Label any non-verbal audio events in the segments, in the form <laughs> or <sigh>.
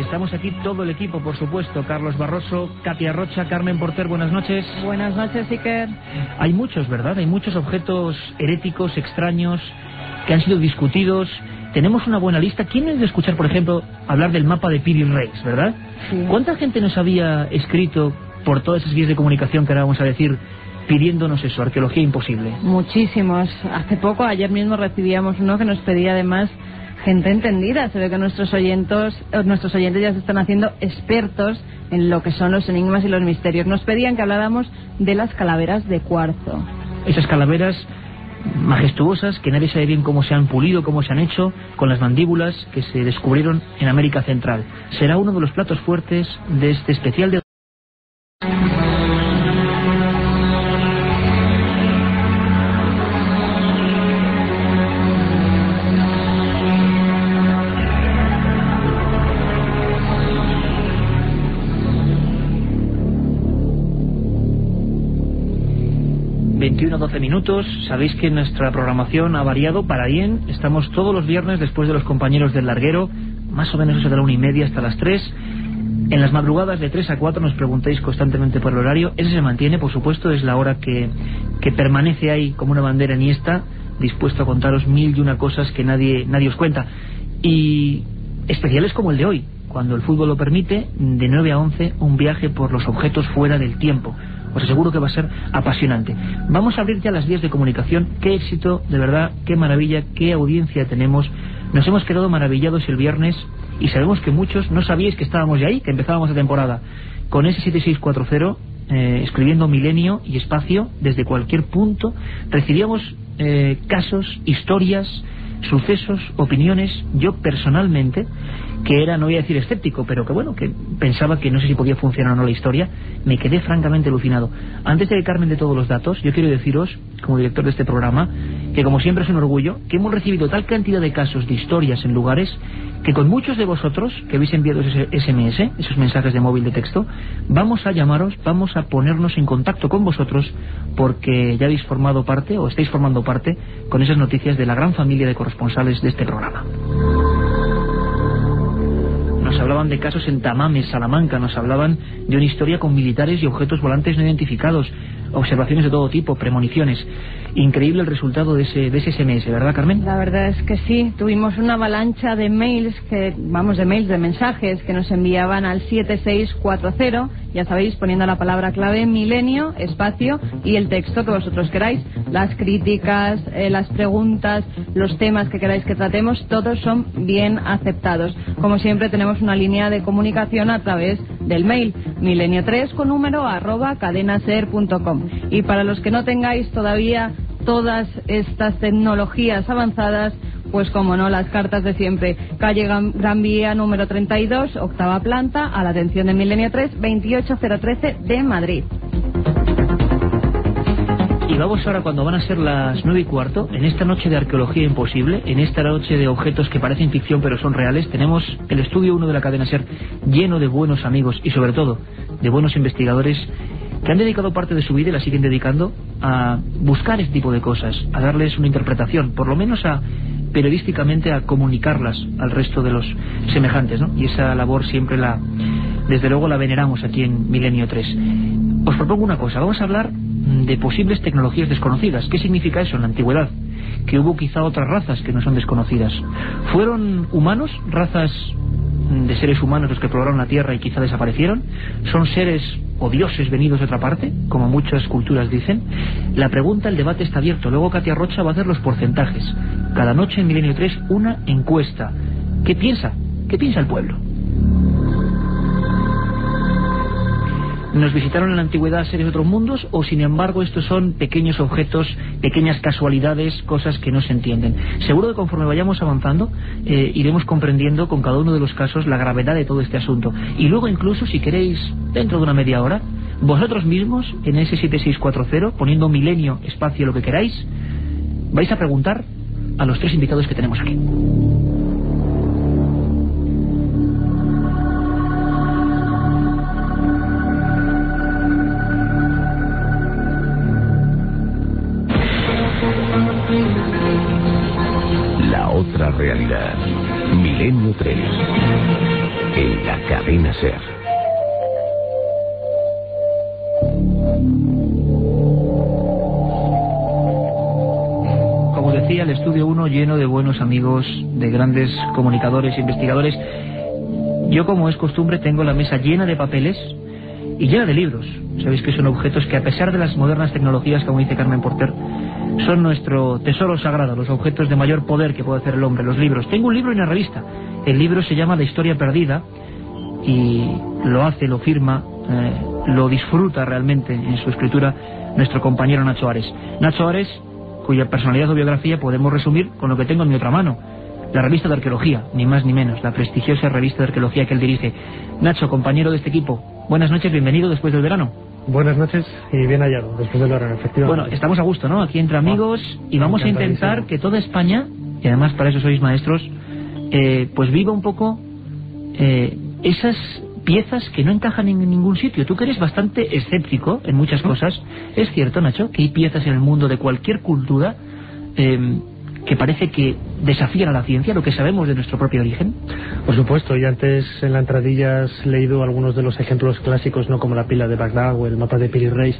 Estamos aquí todo el equipo, por supuesto. Carlos Barroso, Katia Rocha, Carmen Porter, buenas noches. Buenas noches, Iker. Hay muchos, ¿verdad? Hay muchos objetos heréticos, extraños, que han sido discutidos. Tenemos una buena lista. ¿Quién es de escuchar, por ejemplo, hablar del mapa de Piri Reis, verdad? Sí. ¿Cuánta gente nos había escrito por todas esas vías de comunicación que ahora vamos a decir, pidiéndonos eso, arqueología imposible? Muchísimos. Hace poco, ayer mismo recibíamos uno que nos pedía además gente entendida. Se ve que nuestros oyentes, eh, nuestros oyentes ya se están haciendo expertos en lo que son los enigmas y los misterios. Nos pedían que habláramos de las calaveras de cuarzo. Esas calaveras majestuosas que nadie sabe bien cómo se han pulido, cómo se han hecho, con las mandíbulas que se descubrieron en América Central. Será uno de los platos fuertes de este especial de... 21-12 minutos. Sabéis que nuestra programación ha variado para bien. Estamos todos los viernes después de los compañeros del larguero, más o menos eso de la una y media hasta las 3. En las madrugadas de 3 a 4 nos preguntáis constantemente por el horario. Ese se mantiene, por supuesto, es la hora que, que permanece ahí como una bandera esta, dispuesto a contaros mil y una cosas que nadie, nadie os cuenta. Y especiales como el de hoy, cuando el fútbol lo permite, de 9 a 11, un viaje por los objetos fuera del tiempo. Os aseguro que va a ser apasionante. Vamos a abrir ya las vías de comunicación. Qué éxito, de verdad, qué maravilla, qué audiencia tenemos. Nos hemos quedado maravillados el viernes y sabemos que muchos no sabíais que estábamos ya ahí, que empezábamos la temporada. Con ese 7640, eh, escribiendo milenio y espacio desde cualquier punto, recibíamos eh, casos, historias, sucesos, opiniones. Yo personalmente que era, no voy a decir escéptico, pero que bueno, que pensaba que no sé si podía funcionar o no la historia, me quedé francamente alucinado. Antes de Carmen de todos los datos, yo quiero deciros, como director de este programa, que como siempre es un orgullo, que hemos recibido tal cantidad de casos, de historias en lugares, que con muchos de vosotros que habéis enviado ese SMS, esos mensajes de móvil de texto, vamos a llamaros, vamos a ponernos en contacto con vosotros, porque ya habéis formado parte, o estáis formando parte, con esas noticias de la gran familia de corresponsales de este programa. Nos hablaban de casos en Tamames, Salamanca, nos hablaban de una historia con militares y objetos volantes no identificados, observaciones de todo tipo, premoniciones. Increíble el resultado de ese, de ese SMS, ¿verdad, Carmen? La verdad es que sí. Tuvimos una avalancha de mails, que vamos, de mails, de mensajes que nos enviaban al 7640, ya sabéis, poniendo la palabra clave milenio, espacio y el texto que vosotros queráis. Las críticas, eh, las preguntas, los temas que queráis que tratemos, todos son bien aceptados. Como siempre, tenemos una línea de comunicación a través del mail milenio3 con número arroba cadenaser.com. Y para los que no tengáis todavía todas estas tecnologías avanzadas, pues como no, las cartas de siempre. Calle Gran Vía número 32, octava planta, a la atención de Milenio 3, 28013 de Madrid. Y vamos ahora, cuando van a ser las nueve y cuarto, en esta noche de arqueología imposible, en esta noche de objetos que parecen ficción pero son reales, tenemos el estudio 1 de la cadena SER lleno de buenos amigos y sobre todo de buenos investigadores que han dedicado parte de su vida y la siguen dedicando a buscar este tipo de cosas, a darles una interpretación, por lo menos a periodísticamente a comunicarlas al resto de los semejantes, ¿no? Y esa labor siempre la, desde luego la veneramos aquí en Milenio 3. Os propongo una cosa, vamos a hablar de posibles tecnologías desconocidas. ¿Qué significa eso en la antigüedad? Que hubo quizá otras razas que no son desconocidas. ¿Fueron humanos, razas de seres humanos los que probaron la Tierra y quizá desaparecieron? ¿Son seres o dioses venidos de otra parte, como muchas culturas dicen? La pregunta, el debate está abierto. Luego Katia Rocha va a hacer los porcentajes. Cada noche en Milenio 3 una encuesta. ¿Qué piensa? ¿Qué piensa el pueblo? Nos visitaron en la antigüedad seres de otros mundos o sin embargo estos son pequeños objetos, pequeñas casualidades, cosas que no se entienden. Seguro que conforme vayamos avanzando eh, iremos comprendiendo con cada uno de los casos la gravedad de todo este asunto. Y luego incluso si queréis, dentro de una media hora, vosotros mismos en ese 7640, poniendo milenio, espacio, lo que queráis, vais a preguntar a los tres invitados que tenemos aquí. Como decía, el estudio 1 lleno de buenos amigos, de grandes comunicadores, investigadores. Yo, como es costumbre, tengo la mesa llena de papeles y llena de libros. Sabéis que son objetos que, a pesar de las modernas tecnologías, como dice Carmen Porter, son nuestro tesoro sagrado, los objetos de mayor poder que puede hacer el hombre, los libros. Tengo un libro y una revista. El libro se llama La historia perdida y lo hace, lo firma, eh, lo disfruta realmente en su escritura nuestro compañero Nacho Ares. Nacho Ares, cuya personalidad o biografía podemos resumir con lo que tengo en mi otra mano. La revista de arqueología, ni más ni menos, la prestigiosa revista de arqueología que él dirige. Nacho, compañero de este equipo, buenas noches, bienvenido después del verano. Buenas noches y bien hallado, después del verano, efectivamente. Bueno, estamos a gusto, ¿no? Aquí entre amigos y vamos a intentar que toda España, y además para eso sois maestros, eh, pues viva un poco eh, esas piezas que no encajan en ningún sitio. Tú que eres bastante escéptico en muchas cosas, ¿es cierto, Nacho, que hay piezas en el mundo de cualquier cultura eh, que parece que desafían a la ciencia, lo que sabemos de nuestro propio origen? Por supuesto, y antes en la entradilla has leído algunos de los ejemplos clásicos, no como la pila de Bagdad o el mapa de Piri Reis.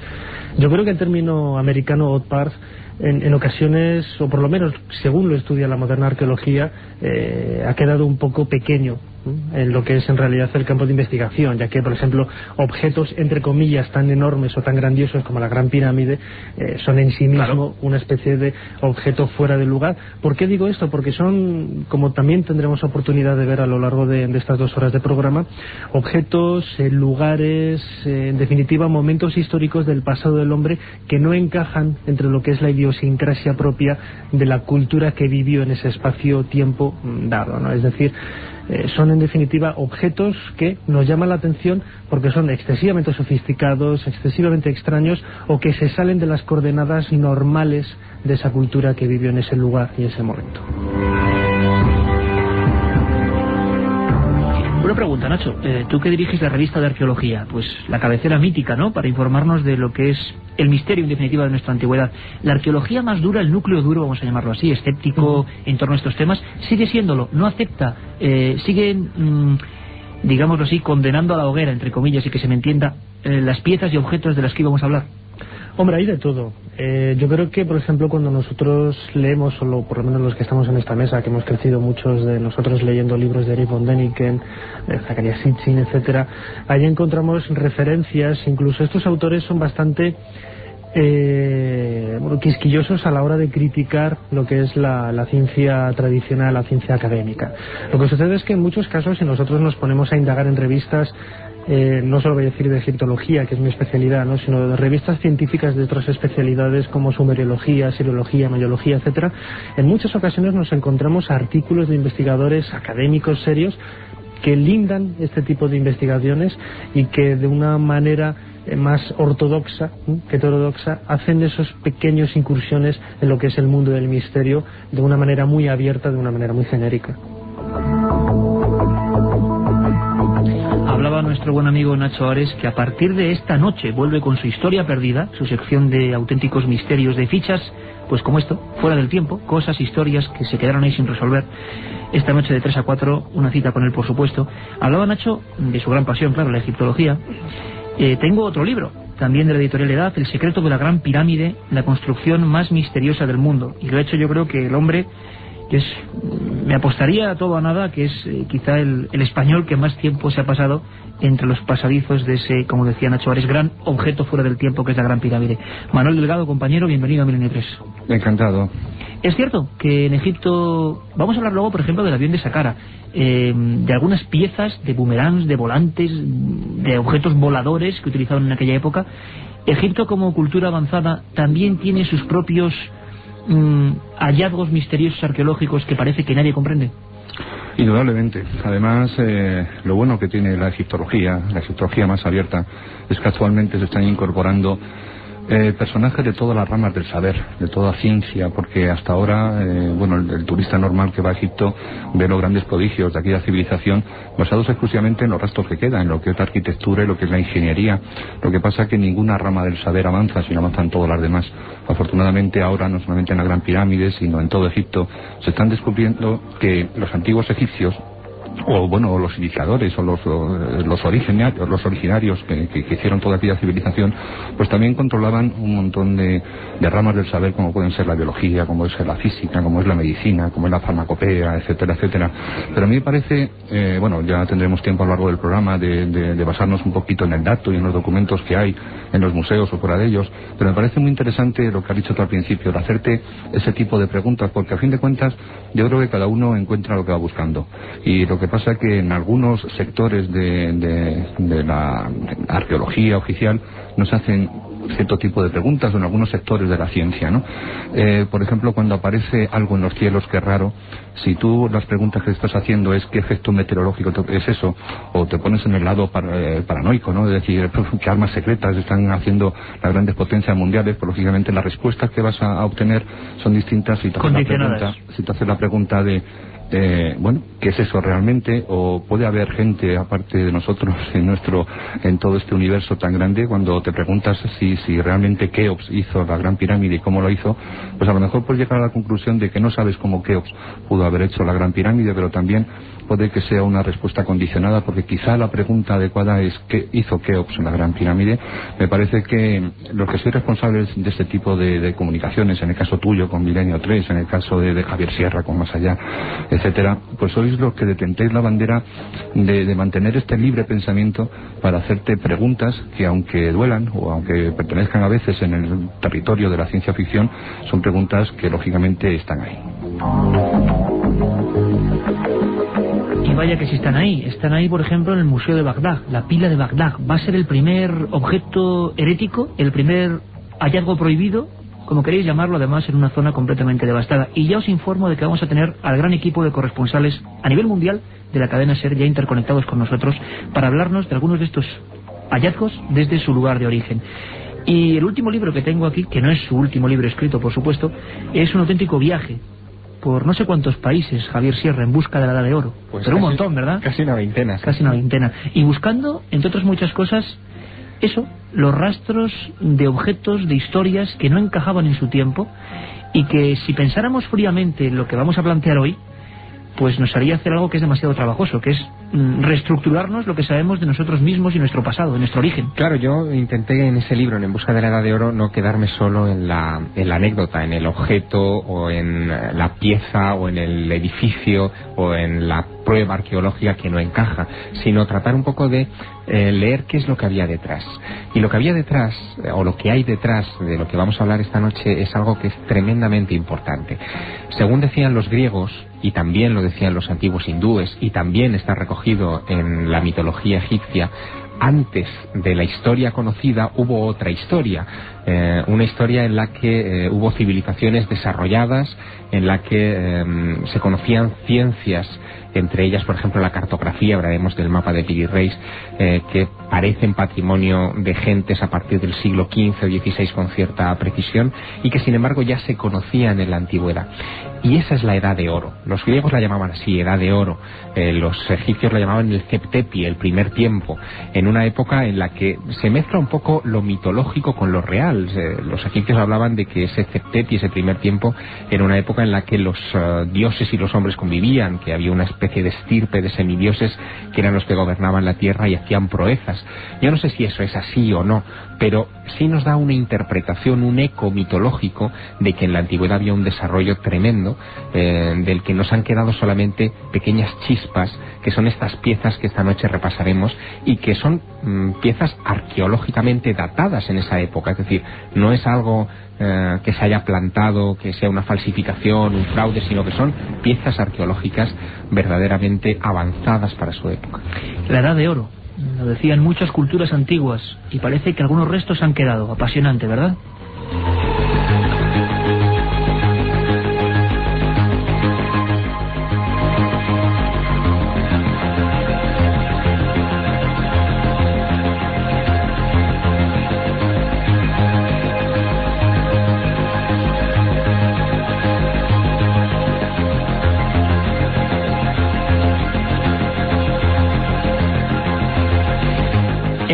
Yo creo que en término americano, Odd Parth, en, en, ocasiones, o por lo menos según lo estudia la moderna arqueología, eh, ha quedado un poco pequeño en lo que es en realidad el campo de investigación, ya que, por ejemplo, objetos, entre comillas, tan enormes o tan grandiosos como la Gran Pirámide eh, son en sí mismo claro. una especie de objeto fuera de lugar. ¿Por qué digo esto? Porque son, como también tendremos oportunidad de ver a lo largo de, de estas dos horas de programa, objetos, eh, lugares, eh, en definitiva, momentos históricos del pasado del hombre que no encajan entre lo que es la idiosincrasia propia de la cultura que vivió en ese espacio-tiempo dado. ¿no? Es decir, eh, son en definitiva objetos que nos llaman la atención porque son excesivamente sofisticados, excesivamente extraños o que se salen de las coordenadas normales de esa cultura que vivió en ese lugar y ese momento. Una pregunta, Nacho. Eh, tú que diriges la revista de arqueología, pues la cabecera mítica, ¿no? Para informarnos de lo que es el misterio, en definitiva, de nuestra antigüedad. La arqueología más dura, el núcleo duro, vamos a llamarlo así, escéptico uh -huh. en torno a estos temas, sigue siéndolo, no acepta, eh, sigue, mmm, digámoslo así, condenando a la hoguera, entre comillas, y que se me entienda, eh, las piezas y objetos de las que íbamos a hablar. Hombre, hay de todo. Eh, yo creo que, por ejemplo, cuando nosotros leemos, o lo, por lo menos los que estamos en esta mesa, que hemos crecido muchos de nosotros leyendo libros de Eric von Däniken, de Zacharias Sitchin, etcétera, ahí encontramos referencias, incluso estos autores son bastante eh, quisquillosos a la hora de criticar lo que es la, ciencia tradicional, la ciencia académica. Lo que sucede es que en muchos casos, si nosotros nos ponemos a indagar en revistas eh, no solo voy a decir de egiptología, que es mi especialidad, ¿no? sino de revistas científicas de otras especialidades como sumeriología, siriología, mayología, etcétera, en muchas ocasiones nos encontramos artículos de investigadores académicos serios que lindan este tipo de investigaciones y que de una manera eh, más ortodoxa que heterodoxa hacen esas pequeñas incursiones en lo que es el mundo del misterio de una manera muy abierta, de una manera muy genérica. Hablaba nuestro buen amigo Nacho Ares que a partir de esta noche vuelve con su historia perdida, su sección de auténticos misterios de fichas, pues como esto, fuera del tiempo, cosas, historias que se quedaron ahí sin resolver. Esta noche de 3 a 4, una cita con él, por supuesto. Hablaba Nacho de su gran pasión, claro, la egiptología. Eh, tengo otro libro, también de la editorial Edad, El secreto de la gran pirámide, la construcción más misteriosa del mundo. Y lo he hecho yo creo que el hombre que es, me apostaría a todo a nada, que es eh, quizá el, el, español que más tiempo se ha pasado entre los pasadizos de ese, como decía Nacho Ares, gran objeto fuera del tiempo que es la Gran Pirámide. Manuel Delgado, compañero, bienvenido a Milenio 3. Encantado. Es cierto que en Egipto, vamos a hablar luego, por ejemplo, del avión de Saqqara, eh, de algunas piezas de boomerangs, de volantes, de objetos voladores que utilizaban en aquella época. Egipto como cultura avanzada también tiene sus propios mmm, hallazgos misteriosos arqueológicos que parece que nadie comprende? Indudablemente. Además, eh, lo bueno que tiene la egiptología, la egiptología más abierta, es que actualmente se están incorporando eh, personajes de todas las ramas del saber, de toda ciencia, porque hasta ahora, eh, bueno, el, turista normal que va a Egipto ve los grandes prodigios de aquella civilización basados exclusivamente en los restos que quedan, en lo que es la arquitectura y lo que es la ingeniería. Lo que pasa es que ninguna rama del saber avanza, sino avanzan todas las demás. Afortunadamente ahora, no solamente en la Gran Pirámide, sino en todo Egipto, se están descubriendo que los antiguos egipcios o bueno, los iniciadores o los, los, originarios, los originarios que, hicieron toda aquella civilización, pues también controlaban un montón de, ramas del saber como pueden ser la biología, como es la física, como es la medicina, como es la farmacopea, etcétera, etcétera. Pero a mí me parece, eh, bueno, ya tendremos tiempo a lo largo del programa de, de, basarnos un poquito en el dato y en los documentos que hay en los museos o fuera de ellos, pero me parece muy interesante lo que has dicho tú al principio, de hacerte ese tipo de preguntas, porque a fin de cuentas yo creo que cada uno encuentra lo que va buscando. Y que pasa es que en algunos sectores de, la arqueología oficial nos hacen cierto tipo de preguntas en algunos sectores de la ciencia, ¿no? Eh, por ejemplo, cuando aparece algo en los cielos que es raro, si tú las preguntas que estás haciendo es qué efecto meteorológico es eso, o te pones en el lado eh, paranoico, ¿no? Es decir, <laughs> qué armas secretas están haciendo las grandes potencias mundiales, pues lógicamente las respuestas que vas a, obtener son distintas si te haces la pregunta, si te haces la pregunta de eh, bueno, ¿qué es eso realmente? ¿O puede haber gente aparte de nosotros <laughs> en nuestro, en todo este universo tan grande? Cuando te preguntas si, si realmente Keops hizo la Gran Pirámide y cómo lo hizo, pues a lo mejor puedes llegar a la conclusión de que no sabes cómo Keops pudo haber hecho la Gran Pirámide, pero también puede que sea una respuesta condicionada porque quizá la pregunta adecuada es ¿qué hizo Keops en la Gran Pirámide? Me parece que los que sois responsables de este tipo de, comunicaciones, en el caso tuyo con Milenio 3, en el caso de, Javier Sierra con Más Allá, etcétera, pues sois los que detentéis la bandera de, mantener este libre pensamiento para hacerte preguntas que aunque duelan o aunque pertenezcan a veces en el territorio de la ciencia ficción, son preguntas que lógicamente están ahí. Y vaya que si están ahí. Están ahí, por ejemplo, en el Museo de Bagdad, la pila de Bagdad. Va a ser el primer objeto herético, el primer hallazgo prohibido, como queréis llamarlo, además en una zona completamente devastada. Y ya os informo de que vamos a tener al gran equipo de corresponsales a nivel mundial de la cadena SER ya interconectados con nosotros para hablarnos de algunos de estos hallazgos desde su lugar de origen. Y el último libro que tengo aquí, que no es su último libro escrito, por supuesto, es un auténtico viaje por no sé cuántos países, Javier Sierra, en busca de la edad de oro. Pues Pero un montón, ¿verdad? Casi una veintena. Casi una veintena. Y buscando, entre otras muchas cosas, eso, los rastros de objetos, de historias que no encajaban en su tiempo y que si pensáramos fríamente en lo que vamos a plantear hoy, pues nos haría hacer algo que es demasiado trabajoso, que es mm, reestructurarnos lo que sabemos de nosotros mismos y nuestro pasado, de nuestro origen. Claro, yo intenté en ese libro, en, Busca de la Edad de Oro, no quedarme solo en la, en la anécdota, en el objeto o en la pieza o en el edificio o en la prueba arqueológica que no encaja, sino tratar un poco de eh, leer qué es lo que había detrás. Y lo que había detrás, eh, o lo que hay detrás de lo que vamos a hablar esta noche, es algo que es tremendamente importante. Según decían los griegos, y también lo decían los antiguos hindúes, y también está recogido en la mitología egipcia, antes de la historia conocida hubo otra historia, eh, una historia en la que hubo civilizaciones desarrolladas, en la que se conocían ciencias entre ellas, por ejemplo, la cartografía, hablaremos del mapa de Piri Reis, eh, que parecen patrimonio de gentes a partir del siglo XV o XVI con cierta precisión y que sin embargo ya se conocían en la antigüedad. Y esa es la edad de oro. Los griegos la llamaban así, edad de oro. Eh, los egipcios la llamaban el septepi, el primer tiempo, en una época en la que se mezcla un poco lo mitológico con lo real. los egipcios hablaban de que ese septepi, ese primer tiempo, era una época en la que los eh, dioses y los hombres convivían, que había una especie de estirpe de semidioses que eran los que gobernaban la tierra y hacían proezas. Yo no sé si eso es así o no, pero sí nos da una interpretación, un eco mitológico de que en la antigüedad había un desarrollo tremendo, eh, del que nos han quedado solamente pequeñas chispas, que son estas piezas que esta noche repasaremos y que son mm, piezas arqueológicamente datadas en esa época, es decir, no es algo eh, que se haya plantado, que sea una falsificación, un fraude, sino que son piezas arqueológicas verdaderamente avanzadas para su época. La edad de oro, lo decían muchas culturas antiguas, y parece que algunos restos han quedado. Apasionante, ¿verdad?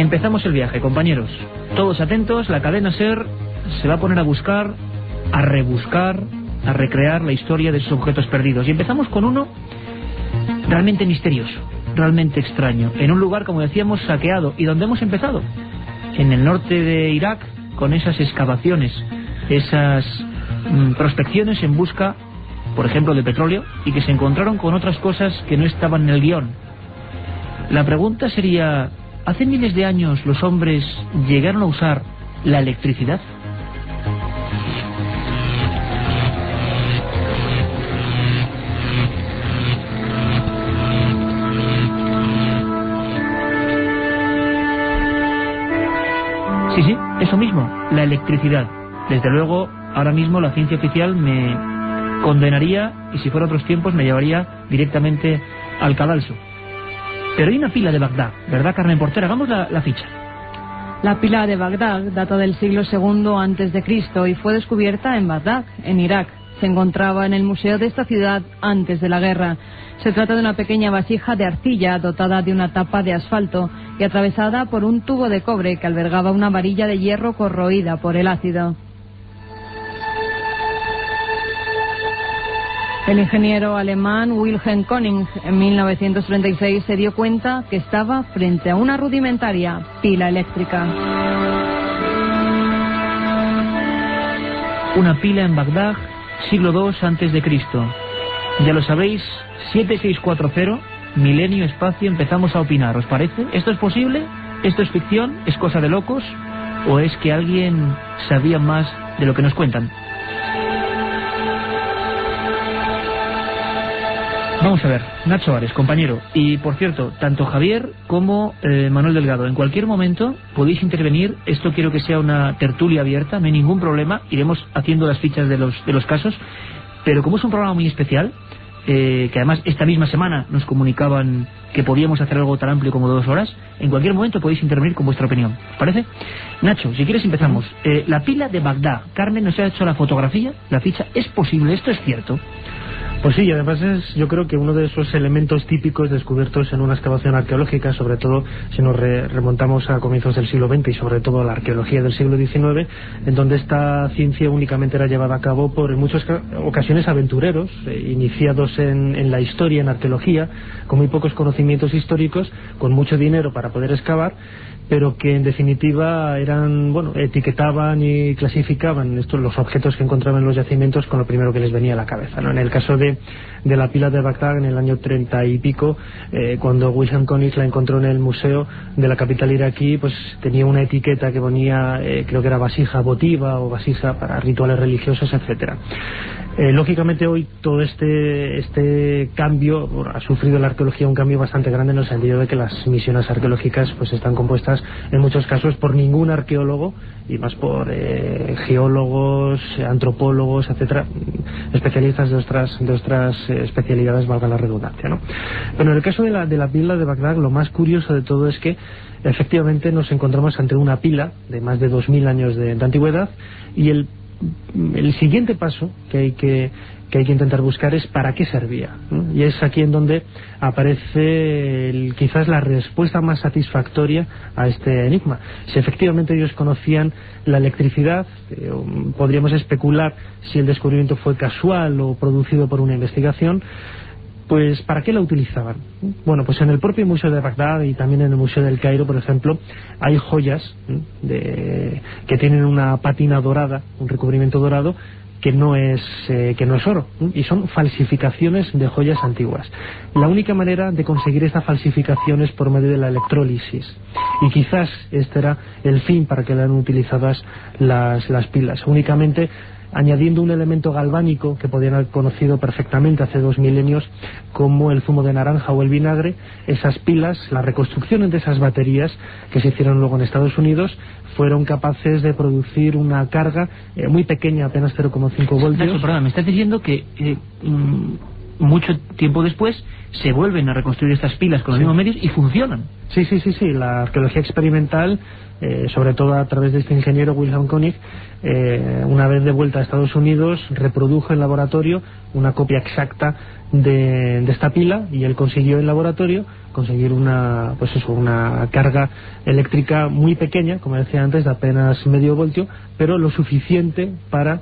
Empezamos el viaje, compañeros. Todos atentos, la cadena SER se va a poner a buscar, a rebuscar, a recrear la historia de esos objetos perdidos. Y empezamos con uno realmente misterioso, realmente extraño, en un lugar, como decíamos, saqueado, y donde hemos empezado, en el norte de Irak, con esas excavaciones, esas mm, prospecciones en busca, por ejemplo, de petróleo, y que se encontraron con otras cosas que no estaban en el guion. La pregunta sería, ¿hace miles de años los hombres llegaron a usar la electricidad? Sí, sí, eso mismo, la electricidad. Desde luego, ahora mismo la ciencia oficial me condenaría y si fuera otros tiempos me llevaría directamente al cadalso. Pero hay una pila de Bagdad, ¿verdad, Carmen Portera? Hagamos la, la ficha. La pila de Bagdad data del siglo II antes de Cristo y fue descubierta en Bagdad, en Irak. Se encontraba en el museo de esta ciudad antes de la guerra. Se trata de una pequeña vasija de arcilla dotada de una tapa de asfalto y atravesada por un tubo de cobre que albergaba una varilla de hierro corroída por el ácido. El ingeniero alemán Wilhelm König en 1936 se dio cuenta que estaba frente a una rudimentaria pila eléctrica. Una pila en Bagdad, siglo II antes de Cristo. Ya lo sabéis, 7640, milenio, espacio, empezamos a opinar. ¿Os parece? ¿Esto es posible? ¿Esto es ficción? ¿Es cosa de locos? ¿O es que alguien sabía más de lo que nos cuentan? Vamos a ver, Nacho Ares, compañero. Y por cierto, tanto Javier como eh, Manuel Delgado, en cualquier momento podéis intervenir. Esto quiero que sea una tertulia abierta, no hay ningún problema. Iremos haciendo las fichas de los, de los casos. Pero como es un programa muy especial, eh, que además esta misma semana nos comunicaban que podíamos hacer algo tan amplio como dos horas, en cualquier momento podéis intervenir con vuestra opinión. ¿Parece? Nacho, si quieres empezamos. Eh, la pila de Bagdad. Carmen nos ha hecho la fotografía, la ficha. ¿Es posible? ¿Esto es cierto? Pues sí, y además es yo creo que uno de esos elementos típicos descubiertos en una excavación arqueológica, sobre todo si nos re remontamos a comienzos del siglo XX y sobre todo a la arqueología del siglo XIX, en donde esta ciencia únicamente era llevada a cabo por en muchas ocasiones aventureros, eh, iniciados en, en la historia, en arqueología, con muy pocos conocimientos históricos, con mucho dinero para poder excavar pero que en definitiva eran, bueno, etiquetaban y clasificaban estos los objetos que encontraban en los yacimientos con lo primero que les venía a la cabeza. ¿no? En el caso de, de la pila de Bagdad en el año treinta y pico, eh, cuando William Connick la encontró en el museo de la capital iraquí, pues tenía una etiqueta que ponía, eh, creo que era vasija votiva o vasija para rituales religiosos, etcétera. Eh, lógicamente hoy todo este, este cambio, ha sufrido la arqueología un cambio bastante grande en el sentido de que las misiones arqueológicas pues están compuestas en muchos casos por ningún arqueólogo y más por eh, geólogos, antropólogos, etcétera, especialistas de otras, de otras eh, especialidades, valga la redundancia. ¿no? Pero en el caso de la, de la pila de Bagdad, lo más curioso de todo es que efectivamente nos encontramos ante una pila de más de 2.000 años de, de antigüedad y el el siguiente paso que hay que, que hay que intentar buscar es para qué servía. Y es aquí en donde aparece quizás la respuesta más satisfactoria a este enigma. Si efectivamente ellos conocían la electricidad, eh, podríamos especular si el descubrimiento fue casual o producido por una investigación, pues ¿para qué la utilizaban? Bueno, pues en el propio Museo de Bagdad y también en el Museo del Cairo, por ejemplo, hay joyas de, que tienen una patina dorada, un recubrimiento dorado, que no es eh, que no es oro y son falsificaciones de joyas antiguas. La única manera de conseguir esta falsificación es por medio de la electrólisis y quizás este era el fin para que eran utilizadas las, las pilas. Únicamente añadiendo un elemento galvánico que podían haber conocido perfectamente hace dos milenios como el zumo de naranja o el vinagre, esas pilas, la reconstrucción de esas baterías que se hicieron luego en Estados Unidos fueron capaces de producir una carga eh, muy pequeña, apenas 0,5 voltios. Nacho, perdón, me estás diciendo que eh, mm, mucho tiempo después se vuelven a reconstruir estas pilas con los Sí. mismos medios y funcionan. Sí, sí, sí, sí. La arqueología experimental, eh, sobre todo a través de este ingeniero Wilhelm Koenig, eh, una vez de vuelta a Estados Unidos, reprodujo en laboratorio una copia exacta de, de esta pila y él consiguió en laboratorio conseguir una, pues eso, una carga eléctrica muy pequeña, como decía antes, de apenas medio voltio, pero lo suficiente para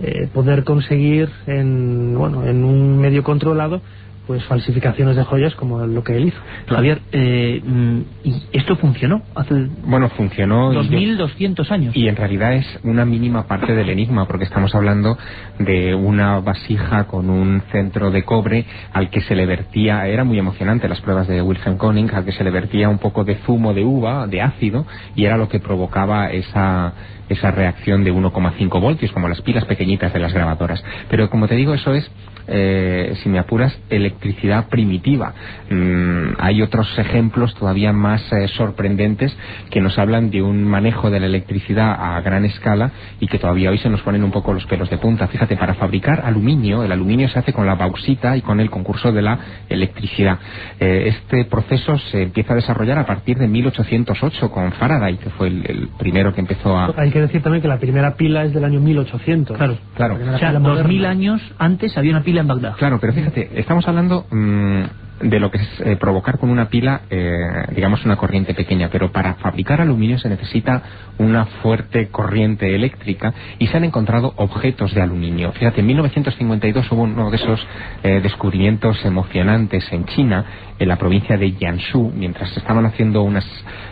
eh, poder conseguir en, bueno, en un medio controlado pues falsificaciones de joyas como lo que él hizo. Javier, eh, mm, ¿y esto funcionó hace Bueno, funcionó. y yo- 2200 años? Y en realidad es una mínima parte del enigma, porque estamos hablando de una vasija con un centro de cobre al que se le vertía, era muy emocionante las pruebas de Wilhelm Koenig, al que se le vertía un poco de zumo de uva, de ácido, y era lo que provocaba esa, esa reacción de 1,5 voltios, como las pilas pequeñitas de las grabadoras. Pero como te digo, eso es, eh, si me apuras, electricidad primitiva. Mm, hay otros ejemplos todavía más eh, sorprendentes que nos hablan de un manejo de la electricidad a gran escala y que todavía hoy se nos ponen un poco los pelos de punta. Fíjate, para fabricar aluminio, el aluminio se hace con la bauxita y con el concurso de la electricidad. Eh, este proceso se empieza a desarrollar a partir de 1808 con Faraday, que fue el, el primero que empezó a... Hay que decir también que la primera pila es del año 1800. Claro, Claro. O sea, pila 2000 moderna. años antes había una pila Claro, pero fíjate, estamos hablando mm, de lo que es eh, provocar con una pila, eh, digamos, una corriente pequeña, pero para fabricar aluminio se necesita una fuerte corriente eléctrica y se han encontrado objetos de aluminio. Fíjate, en 1952 hubo uno de esos eh, descubrimientos emocionantes en China, en la provincia de Jiangsu, mientras estaban haciendo unas,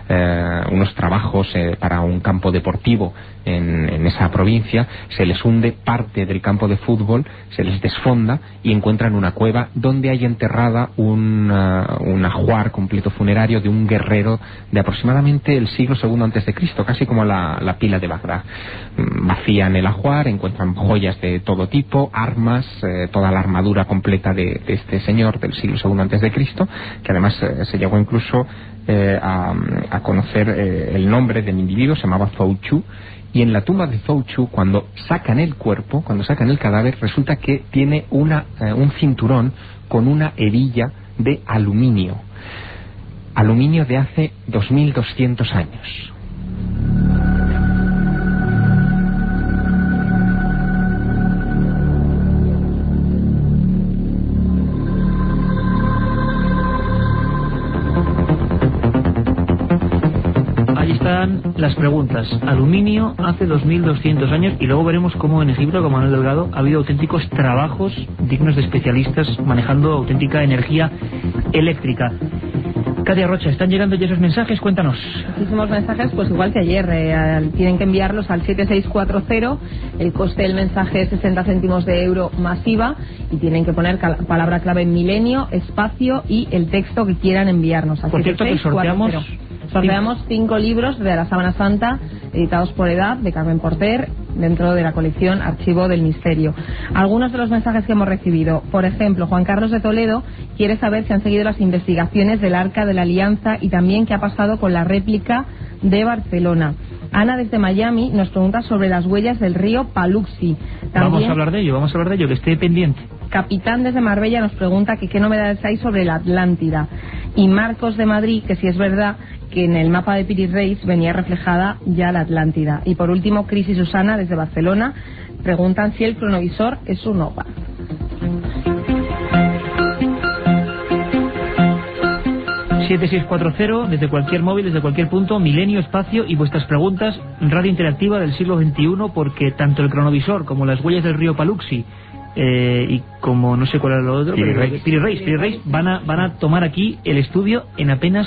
eh, unos trabajos para un campo deportivo en, en esa provincia, se les hunde parte del campo de fútbol, se les desfonda y encuentran una cueva donde hay enterrada una- un ajuar completo funerario de un guerrero de aproximadamente el siglo II antes de Cristo, casi como la, la pila de Bagdad. Mm, Vacían el ajuar, encuentran joyas de todo tipo, armas, eh, toda la armadura completa de, de este señor del siglo II antes de Cristo, que además eh, se llegó incluso eh, a, a conocer el nombre del individuo, se llamaba Zhou Chu, y en la tumba de Zhou Chu, cuando sacan el cuerpo, cuando sacan el cadáver, resulta que tiene una, un cinturón con una hebilla de aluminio. Aluminio de hace 2200 años. Las preguntas. Aluminio hace 2200 años y luego veremos cómo en Egipto, con Manuel Delgado, ha habido auténticos trabajos dignos de especialistas manejando auténtica energía eléctrica. Katia Rocha, ¿están llegando ya esos mensajes? Cuéntanos. Muchísimos mensajes, pues igual que ayer. eh, tienen que enviarlos al 7640. El coste del mensaje es 60 céntimos de euro masiva. Y tienen que poner palabra clave milenio, espacio y el texto que quieran enviarnos. al Por cierto, que 7640. sorteamos- Sorteamos cinco libros de la Sábana Santa, editados por Edad, de Carmen Porter, dentro de la colección Archivo del Misterio. Algunos de los mensajes que hemos recibido. Por ejemplo, Juan Carlos de Toledo quiere saber si han seguido las investigaciones del Arca de la Alianza y también qué ha pasado con la réplica de Barcelona. Ana desde Miami nos pregunta sobre las huellas del río. Vamos También- a hablar de ello, vamos a hablar de ello, que esté pendiente. Capitán desde Marbella nos pregunta que qué novedades hay sobre la Atlántida. Y Marcos de Madrid, que si es verdad que en el mapa de Piri Reis venía reflejada ya la Atlántida. Y por último, Cris y Susana desde Barcelona preguntan si el cronovisor es un OPA. 7640, desde cualquier móvil, desde cualquier punto, Milenio Espacio y vuestras preguntas, radio interactiva del siglo XXI, porque tanto el cronovisor como las huellas del río Paluxy eh, y como no sé cuál era lo otro, Piri Reis. Piri Reis, Piri Reis, van a, van a tomar aquí el estudio en apenas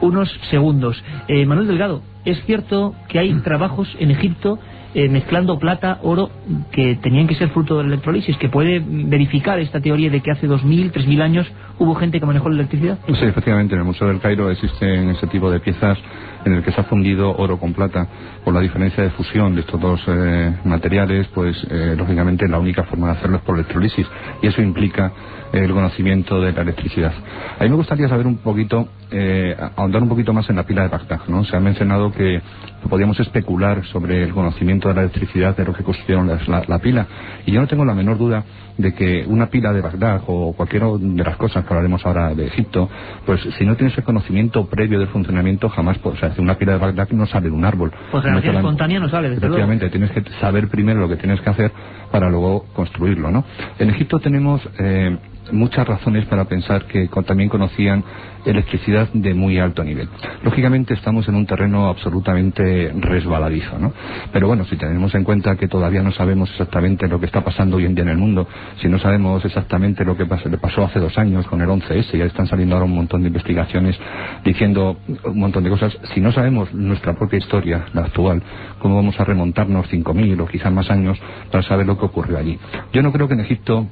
unos segundos. Eh, Manuel Delgado, ¿es cierto que hay trabajos en Egipto eh, mezclando plata, oro, que tenían que ser fruto de la electrólisis, que puede verificar esta teoría de que hace 2.000, 3.000 años hubo gente que manejó la electricidad? Sí, efectivamente, en el Museo del Cairo existen ese tipo de piezas en el que se ha fundido oro con plata. Por la diferencia de fusión de estos dos eh, materiales, pues eh, lógicamente la única forma de hacerlo es por electrolisis y eso implica el conocimiento de la electricidad. A mí me gustaría saber un poquito, eh, ahondar un poquito más en la pila de Bagdad, ¿no? Se ha mencionado que podíamos especular sobre el conocimiento de la electricidad de lo que construyeron las- la, la pila y yo no tengo la menor duda de que una pila de Bagdad o cualquier de las cosas que hablaremos ahora de Egipto, pues si no tienes el conocimiento previo del funcionamiento jamás, pues, o sea, una pila de Bagdad no sale de un árbol. Generación No la- espontánea no sale, desde luego. Efectivamente, tienes que saber primero lo que tienes que hacer para luego construirlo, ¿no? En Egipto tenemos eh, muchas razones para pensar que también conocían electricidad de muy alto nivel. Lógicamente estamos en un terreno absolutamente resbaladizo, ¿no? Pero bueno, si tenemos en cuenta que todavía no sabemos exactamente lo que está pasando hoy en día en el mundo, si no sabemos exactamente lo que pasó, pasó hace dos años con el 11S, ya están saliendo ahora un montón de investigaciones diciendo un montón de cosas, si no sabemos nuestra propia historia, la actual, cómo vamos a remontarnos 5.000 o quizás más años para saber lo que ocurrió allí. Yo no creo que en Egipto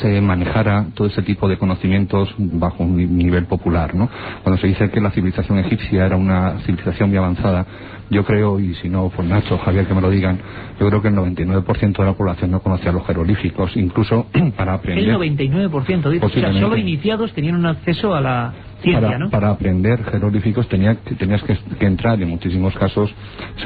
se manejara todo ese tipo de conocimientos bajo un nivel popular, ¿no? Cuando se dice que la civilización egipcia era una civilización muy avanzada, yo creo, y si no, pues Nacho, Javier, que me lo digan, yo creo que el 99% de la población no conocía los jeroglíficos, incluso <clears throat> para aprender. El 99%, dice. O sea, solo iniciados tenían un acceso a la para, aprender jeroglíficos tenía, tenías que, entrar, en muchísimos casos,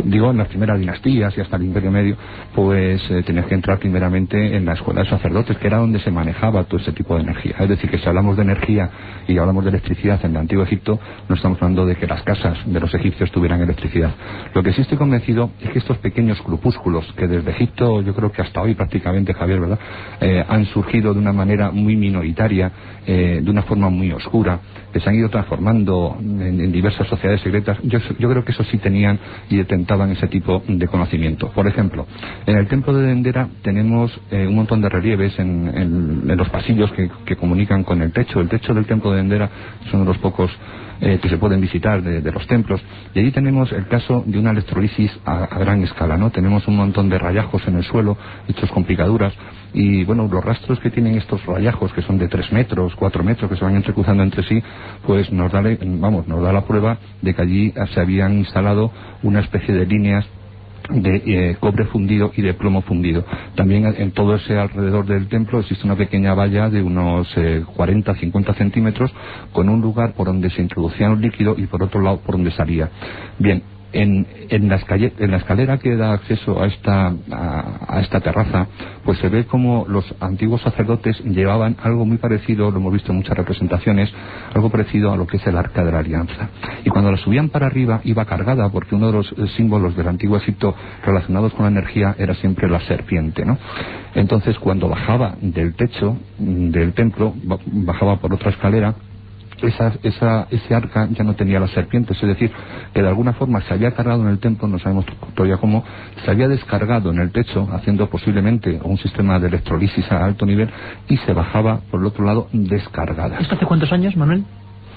digo, en las primeras dinastías y hasta el Imperio Medio, pues eh, tenías que entrar primeramente en la escuela de sacerdotes, que era donde se manejaba todo ese tipo de energía. Es decir, que si hablamos de energía y hablamos de electricidad en el Antiguo Egipto, no estamos hablando de que las casas de los egipcios tuvieran electricidad. Lo que sí estoy convencido es que estos pequeños grupúsculos, que desde Egipto, yo creo que hasta hoy prácticamente, Javier, ¿verdad?, eh, han surgido de una manera muy minoritaria, eh, de una forma muy oscura, que han ido transformando en, diversas sociedades secretas, yo, creo que eso sí tenían y detentaban ese tipo de conocimiento. Por ejemplo, en el templo de Dendera tenemos eh, un montón de relieves en, los pasillos que, comunican con el techo. El techo del templo de Dendera es uno de los pocos eh, que se pueden visitar de, los templos. Y allí tenemos el caso de una electrolisis a, gran escala, ¿no? Tenemos un montón de rayajos en el suelo, hechos con picaduras, y bueno, los rastros que tienen estos rayajos, que son de 3 metros, 4 metros, que se van entrecruzando entre sí, pues nos da, vamos, nos da la prueba de que allí se habían instalado una especie de líneas de eh, cobre fundido y de plomo fundido. También en todo ese alrededor del templo existe una pequeña valla de unos 40-50 eh, centímetros con un lugar por donde se introducía un líquido y por otro lado por donde salía. Bien, en, en, la en, la escalera que da acceso a esta, a, esta terraza, pues se ve como los antiguos sacerdotes llevaban algo muy parecido, lo hemos visto en muchas representaciones, algo parecido a lo que es el arca de la alianza. Y cuando la subían para arriba iba cargada, porque uno de los eh, símbolos del antiguo Egipto relacionados con la energía era siempre la serpiente, ¿no? Entonces cuando bajaba del techo mm, del templo, bajaba por otra escalera, esa, esa, ese arca ya no tenía las serpientes, es decir, que de alguna forma se había cargado en el templo, no sabemos todavía cómo, se había descargado en el techo, haciendo posiblemente un sistema de electrolisis a alto nivel, y se bajaba por el otro lado descargada. ¿Esto hace cuántos años, Manuel?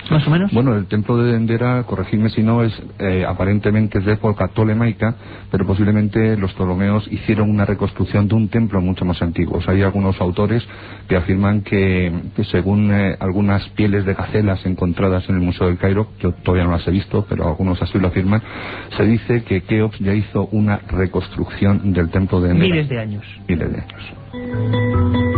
Más o menos? Bueno, el templo de Dendera, corregidme si no, es eh, aparentemente es de época tolemaica, pero posiblemente los ptolomeos hicieron una reconstrucción de un templo mucho más antiguo. hay algunos autores que afirman que, según eh, algunas pieles de gacelas encontradas en el Museo del Cairo, yo todavía no las he visto, pero algunos así lo afirman, se dice que Keops ya hizo una reconstrucción del templo de Dendera. Miles de años. Miles de años.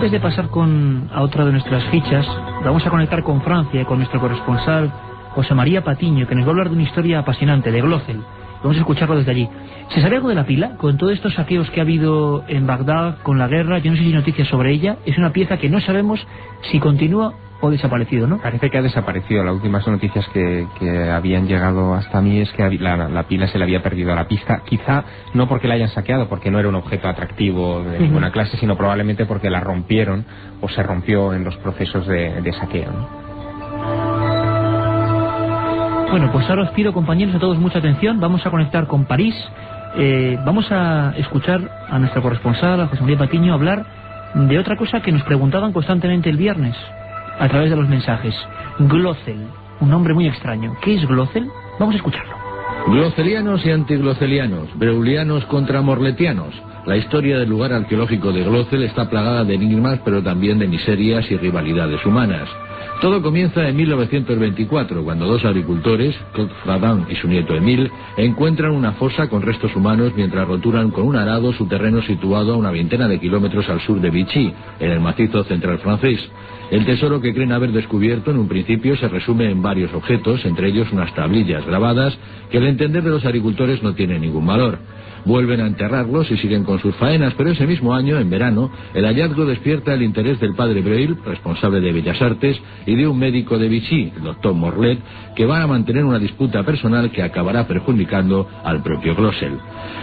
Antes de pasar con, a otra de nuestras fichas, vamos a conectar con Francia, con nuestro corresponsal José María Patiño, que nos va a hablar de una historia apasionante de Glocel. Vamos a escucharlo desde allí. ¿Se sabe algo de la pila? Con todos estos saqueos que ha habido en Bagdad, con la guerra, yo no sé si hay noticias sobre ella. Es una pieza que no sabemos si continúa o desaparecido, ¿no? Parece que ha desaparecido. Las últimas noticias que, habían llegado hasta mí es que la, pila se le había perdido a la pista. Quizá no porque la hayan saqueado, porque no era un objeto atractivo de ninguna clase, sino probablemente porque la rompieron o se rompió en los procesos de, saqueo. Bueno, pues ahora os pido, compañeros, a todos mucha atención. Vamos a conectar con París. Eh, vamos a escuchar a nuestra corresponsal, a José María Patiño, hablar de otra cosa que nos preguntaban constantemente el viernes a través de los mensajes. Glocel, un nombre muy extraño. ¿Qué es Glocel? Vamos a escucharlo. Glocelianos y antiglocelianos, breulianos contra morletianos. La historia del lugar arqueológico de Glocel está plagada de enigmas, pero también de miserias y rivalidades humanas. Todo comienza en 1924, cuando dos agricultores, Claude Fradin y su nieto Emile, encuentran una fosa con restos humanos mientras roturan con un arado su terreno situado a una veintena de kilómetros al sur de Vichy, en el macizo central francés. El tesoro que creen haber descubierto en un principio se resume en varios objetos, entre ellos unas tablillas grabadas que al entender de los agricultores no tienen ningún valor. Vuelven a enterrarlos y siguen con sus faenas, pero ese mismo año, en verano, el hallazgo despierta el interés del padre Breil, responsable de Bellas Artes, y de un médico de Vichy, el doctor Morlet, que va a mantener una disputa personal que acabará perjudicando al propio Glossel.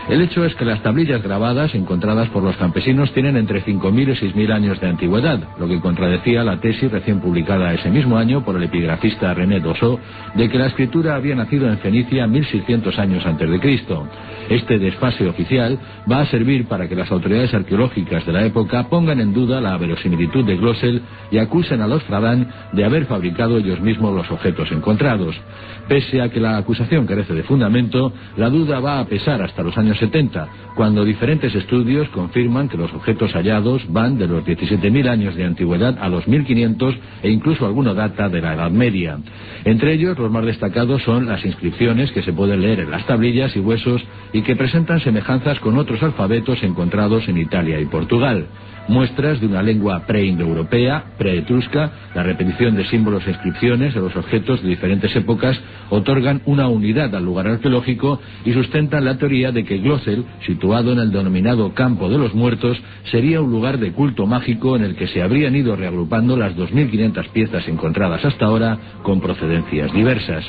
El hecho es que las tablillas grabadas encontradas por los campesinos tienen entre 5.000 y 6.000 años de antigüedad, lo que contradecía la tesis recién publicada ese mismo año por el epigrafista René Dossot de que la escritura había nacido en Fenicia 1.600 años antes de Cristo. Este desfase oficial va a servir para que las autoridades arqueológicas de la época pongan en duda la verosimilitud de Glossel y acusen a los Fradán de haber fabricado ellos mismos los objetos encontrados. Pese a que la acusación carece de fundamento, la duda va a pesar hasta los años 70, cuando diferentes estudios confirman que los objetos hallados van de los 17.000 años de antigüedad a los 1.500 e incluso alguno data de la Edad Media. Entre ellos, los más destacados son las inscripciones que se pueden leer en las tablillas y huesos y que presentan semejanzas con otros alfabetos encontrados en Italia y Portugal muestras de una lengua pre-indoeuropea, pre-etrusca, la repetición de símbolos e inscripciones de los objetos de diferentes épocas otorgan una unidad al lugar arqueológico y sustentan la teoría de que Glossel, situado en el denominado Campo de los Muertos, sería un lugar de culto mágico en el que se habrían ido reagrupando las 2.500 piezas encontradas hasta ahora con procedencias diversas.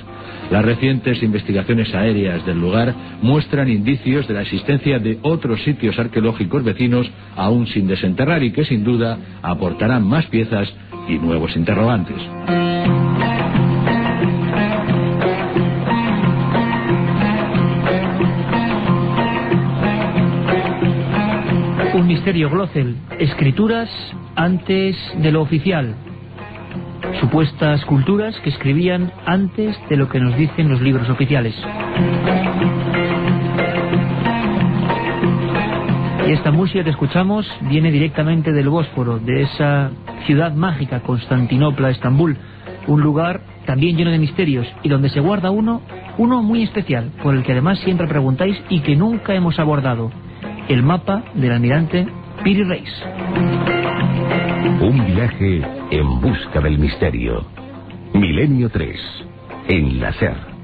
Las recientes investigaciones aéreas del lugar muestran indicios de la existencia de otros sitios arqueológicos vecinos aún sin desenterrar y que sin duda aportarán más piezas y nuevos interrogantes. Un misterio Glossel, escrituras antes de lo oficial, supuestas culturas que escribían antes de lo que nos dicen los libros oficiales. Y esta música que escuchamos viene directamente del Bósforo, de esa ciudad mágica, Constantinopla, Estambul, un lugar también lleno de misterios y donde se guarda uno, uno muy especial, por el que además siempre preguntáis y que nunca hemos abordado, el mapa del almirante Piri Reis. Un viaje en busca del misterio. Milenio 3. En la SER.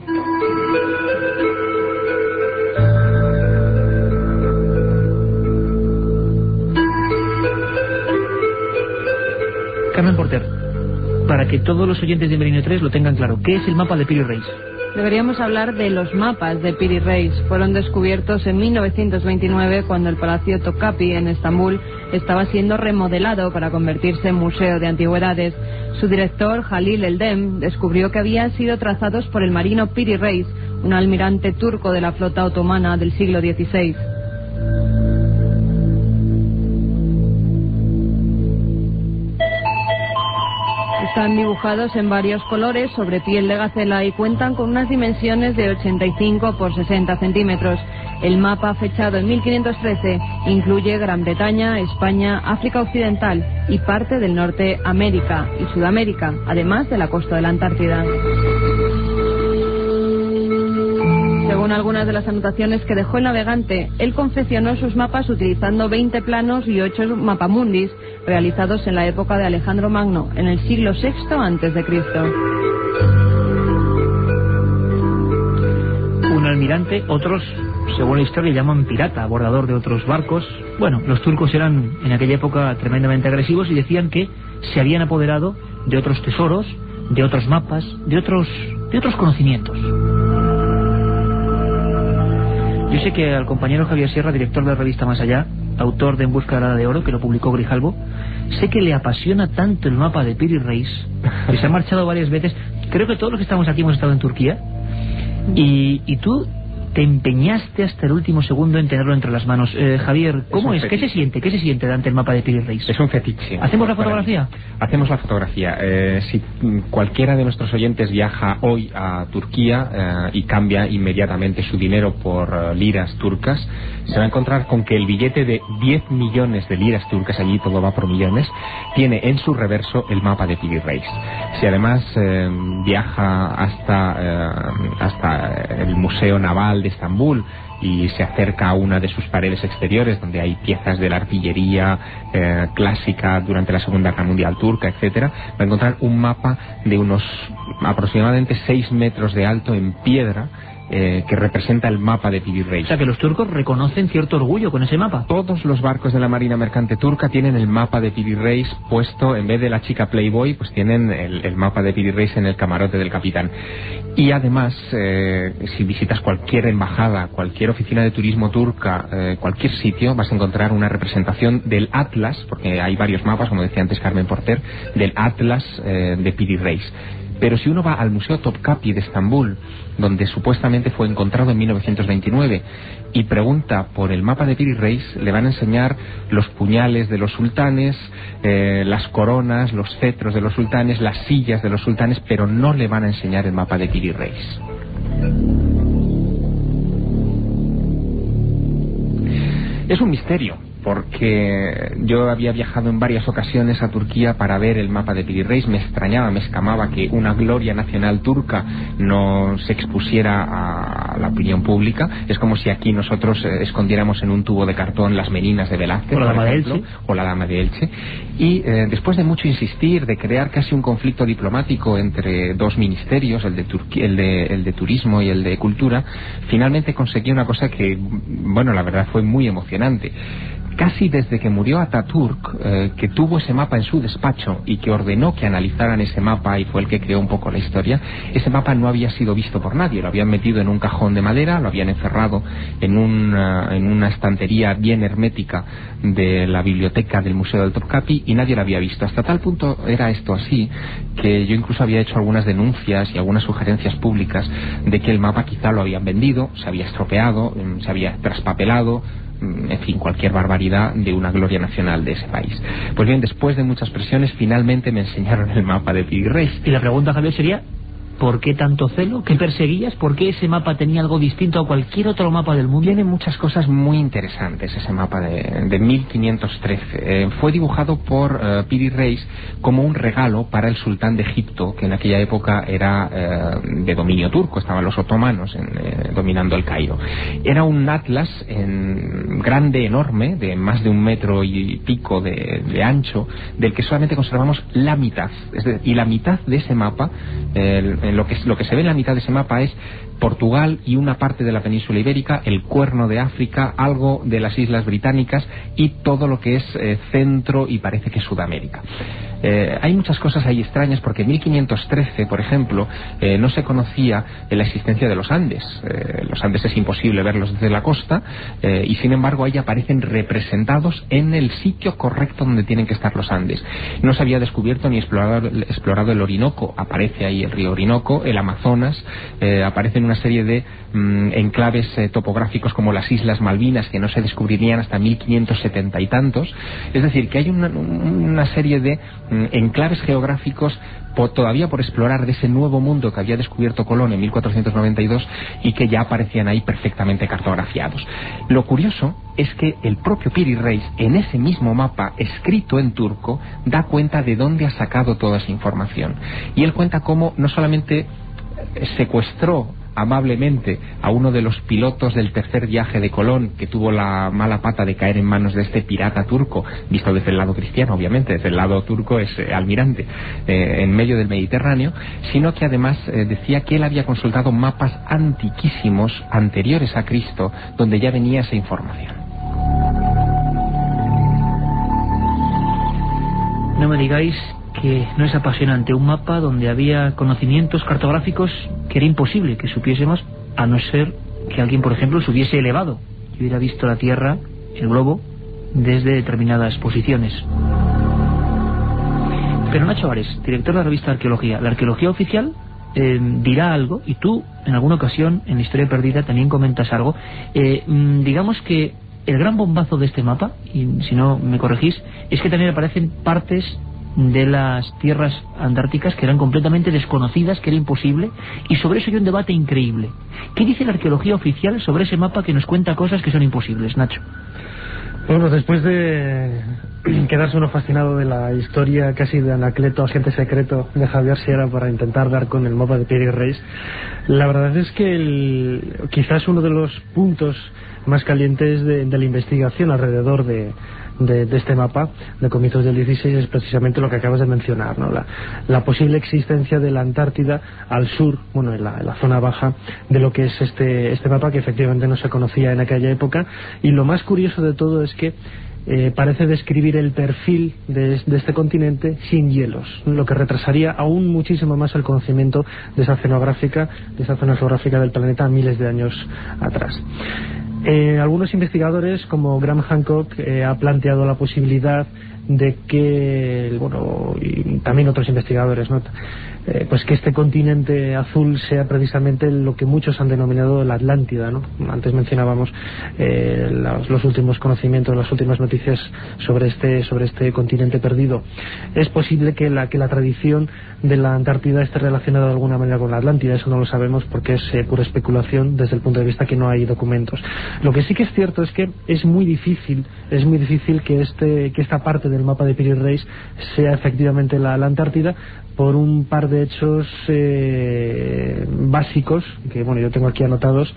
Carmen Porter, para que todos los oyentes de Milenio 3 lo tengan claro, ¿qué es el mapa de Piri Reis? Deberíamos hablar de los mapas de Piri Reis. Fueron descubiertos en 1929 cuando el Palacio Tokapi en Estambul estaba siendo remodelado para convertirse en museo de antigüedades. Su director, Halil Eldem, descubrió que habían sido trazados por el marino Piri Reis, un almirante turco de la flota otomana del siglo XVI. Están dibujados en varios colores sobre piel de gacela y cuentan con unas dimensiones de 85 por 60 centímetros. El mapa, fechado en 1513, incluye Gran Bretaña, España, África Occidental y parte del Norte América y Sudamérica, además de la costa de la Antártida. Según algunas de las anotaciones que dejó el navegante, él confeccionó sus mapas utilizando 20 planos y 8 mapamundis realizados en la época de Alejandro Magno, en el siglo VI Cristo. Un almirante, otros, según la historia, llaman pirata, abordador de otros barcos. Bueno, los turcos eran en aquella época tremendamente agresivos y decían que se habían apoderado de otros tesoros, de otros mapas, de otros, de otros conocimientos. Yo sé que al compañero Javier Sierra, director de la revista Más Allá, autor de En Busca de la de Oro, que lo publicó Grijalbo, sé que le apasiona tanto el mapa de Piri Reis, que se ha marchado varias veces. Creo que todos los que estamos aquí hemos estado en Turquía. <laughs> Y, y tú te empeñaste hasta el último segundo en tenerlo entre las manos. Eh, Javier, ¿cómo es? ¿Qué se siente? ¿Qué se siente ante el mapa de Piri Reis? Es un fetiche. ¿Hacemos la fotografía? Hacemos la fotografía. Eh, si cualquiera de nuestros oyentes viaja hoy a Turquía eh, y cambia inmediatamente su dinero por eh, liras turcas, se va a encontrar con que el billete de 10 millones de liras turcas, allí todo va por millones, tiene en su reverso el mapa de Piri Reis. Si además eh, viaja hasta, eh, hasta el Museo Naval de Estambul, y se acerca a una de sus paredes exteriores donde hay piezas de la artillería eh, clásica durante la Segunda Guerra Mundial turca, etcétera, va a encontrar un mapa de unos aproximadamente 6 metros de alto en piedra eh, que representa el mapa de Piri Reis. O sea que los turcos reconocen cierto orgullo con ese mapa. Todos los barcos de la Marina Mercante Turca tienen el mapa de Piri Reis puesto, en vez de la chica Playboy, pues tienen el, mapa de Piri Reis en el camarote del capitán. Y además, eh, si visitas cualquier embajada, cualquier oficina de turismo turca, eh, cualquier sitio, vas a encontrar una representación del Atlas, porque hay varios mapas, como decía antes Carmen Porter, del Atlas de Piri Reis. Pero si uno va al Museo Topkapi de Estambul, donde supuestamente fue encontrado en 1929, y pregunta por el mapa de Piri Reis, le van a enseñar los puñales de los sultanes, eh, las coronas, los cetros de los sultanes, las sillas de los sultanes, pero no le van a enseñar el mapa de Piri Reis. Es un misterio, porque yo había viajado en varias ocasiones a Turquía para ver el mapa de Reis, me extrañaba, me escamaba que una gloria nacional turca no se expusiera a la opinión pública. Es como si aquí nosotros eh, escondiéramos en un tubo de cartón las meninas de Velázquez, o la, dama de Elche. o la dama de Elche. Y eh, después de mucho insistir, de crear casi un conflicto diplomático entre dos ministerios, el de, el de, el de turismo y el de cultura, finalmente conseguí una cosa que, bueno, la verdad fue muy emocionante casi desde que murió Ataturk, eh, que tuvo ese mapa en su despacho y que ordenó que analizaran ese mapa y fue el que creó un poco la historia, ese mapa no había sido visto por nadie. Lo habían metido en un cajón de madera, lo habían encerrado en una, en una estantería bien hermética de la biblioteca del Museo del Topkapi y nadie lo había visto. Hasta tal punto era esto así que yo incluso había hecho algunas denuncias y algunas sugerencias públicas de que el mapa quizá lo habían vendido, se había estropeado, mm, se había traspapelado, en fin, cualquier barbaridad de una gloria nacional de ese país. Pues bien, después de muchas presiones, finalmente me enseñaron el mapa de Reis. Y la pregunta, Javier, sería, ¿Por qué tanto celo? ¿Qué perseguías? ¿Por qué ese mapa tenía algo distinto a cualquier otro mapa del mundo? Tiene muchas cosas muy interesantes ese mapa de, 1513. Eh, fue dibujado por uh, Piri Reis como un regalo para el sultán de Egipto, que en aquella época era eh, de dominio turco, estaban los otomanos dominando el Cairo. Era un atlas en, grande, enorme, de más de un metro y pico de, ancho, del que solamente conservamos la mitad. y la mitad de ese mapa, lo que, lo que se ve en la mitad de ese mapa es Portugal y una parte de la península ibérica, el cuerno de África, algo de las islas británicas y todo lo que es eh, centro y parece que Sudamérica. Eh, hay muchas cosas ahí extrañas porque en 1513, por ejemplo, eh, no se conocía la existencia de los Andes. los Andes es imposible verlos desde la costa y sin embargo ahí aparecen representados en el sitio correcto donde tienen que estar los Andes. No se había descubierto ni explorado, el Orinoco, aparece ahí el río Orinoco, el Amazonas, aparecen una serie de mm, enclaves eh, topográficos como las Islas Malvinas que no se descubrirían hasta 1570 y tantos. Es decir, que hay una, serie de mm, enclaves geográficos todavía por explorar de ese nuevo mundo que había descubierto Colón en 1492 y que ya aparecían ahí perfectamente cartografiados. Lo curioso es que el propio Piri Reis, en ese mismo mapa escrito en turco, da cuenta de dónde ha sacado toda esa información. Y él cuenta cómo no solamente secuestró amablemente a uno de los pilotos del tercer viaje de Colón que tuvo la mala pata de caer en manos de este pirata turco, visto desde el lado cristiano, obviamente, desde el lado turco es eh, almirante, eh, en medio del Mediterráneo, sino que además eh, decía que él había consultado mapas antiquísimos anteriores a Cristo donde ya venía esa información. No me digáis que no es apasionante. Un mapa donde había conocimientos cartográficos que era imposible que supiésemos, a no ser que alguien, por ejemplo, se hubiese elevado y hubiera visto la Tierra, el globo, desde determinadas posiciones. Pero Nacho Ares, director de la revista Arqueología, la arqueología oficial eh, dirá algo, y tú en alguna ocasión en Historia Perdida también comentas algo, eh, mm, digamos que el gran bombazo de este mapa, y si no me corregís, es que también aparecen partes de las tierras antárticas que eran completamente desconocidas, que era imposible, y sobre eso hay un debate increíble. ¿Qué dice la arqueología oficial sobre ese mapa que nos cuenta cosas que son imposibles, Nacho? Bueno, después de <clears throat> quedarse uno fascinado de la historia casi de Anacleto, agente secreto de Javier Sierra para intentar dar con el mapa de Pierre Reis, la verdad es que el, quizás uno de los puntos más calientes de, la investigación alrededor de, este mapa de comienzos del 16 es precisamente lo que acabas de mencionar, ¿no? la, posible existencia de la Antártida al sur, bueno, en la, zona baja de lo que es este, este mapa que efectivamente no se conocía en aquella época. Y lo más curioso de todo es que eh, parece describir el perfil de, este continente sin hielos, lo que retrasaría aún muchísimo más el conocimiento de esa de esa zona geográfica del planeta miles de años atrás. Eh, algunos investigadores, como Graham Hancock, eh, ha planteado la posibilidad de que, bueno, y también otros investigadores, ¿no? Eh, pues que este continente azul sea precisamente lo que muchos han denominado la Atlántida. ¿no? Antes mencionábamos eh, los, últimos conocimientos, las últimas noticias sobre este, sobre este continente perdido. Es posible que la, que la tradición de la Antártida esté relacionada de alguna manera con la Atlántida, eso no lo sabemos porque es eh, pura especulación desde el punto de vista que no hay documentos. Lo que sí que es cierto es que es muy difícil, es muy difícil que, este, que esta parte del mapa de Piri Reis sea efectivamente la Antártida, por un par de hechos eh, básicos que bueno yo tengo aquí anotados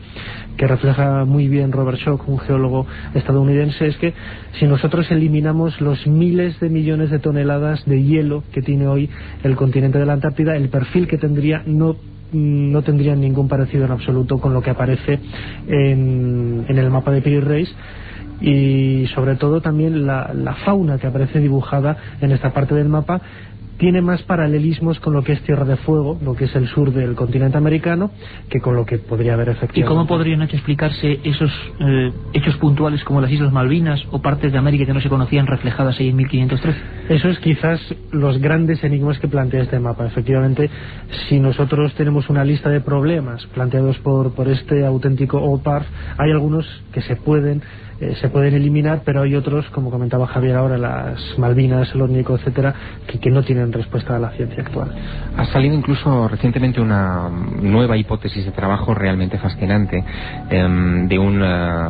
que refleja muy bien Robert Schock, un geólogo estadounidense, es que si nosotros eliminamos los miles de millones de toneladas de hielo que tiene hoy el continente de la Antártida, el perfil que tendría no no tendría ningún parecido en absoluto con lo que aparece en, en el mapa de Piri Reis y sobre todo también la, fauna que aparece dibujada en esta parte del mapa tiene más paralelismos con lo que es Tierra de Fuego, lo que es el sur del continente americano, que con lo que podría haber efectivamente. ¿Y cómo podrían explicarse esos eh, hechos puntuales como las Islas Malvinas o partes de América que no se conocían reflejadas ahí en 1513? Eso es quizás los grandes enigmas que plantea este mapa. Efectivamente, si nosotros tenemos una lista de problemas planteados por, por este auténtico OPARF, hay algunos que se pueden eh, se pueden eliminar, pero hay otros, como comentaba Javier ahora, las Malvinas, el Órnico, etcétera, que, no tienen respuesta a la ciencia actual. Ha salido incluso recientemente una nueva hipótesis de trabajo realmente fascinante em, de un eh,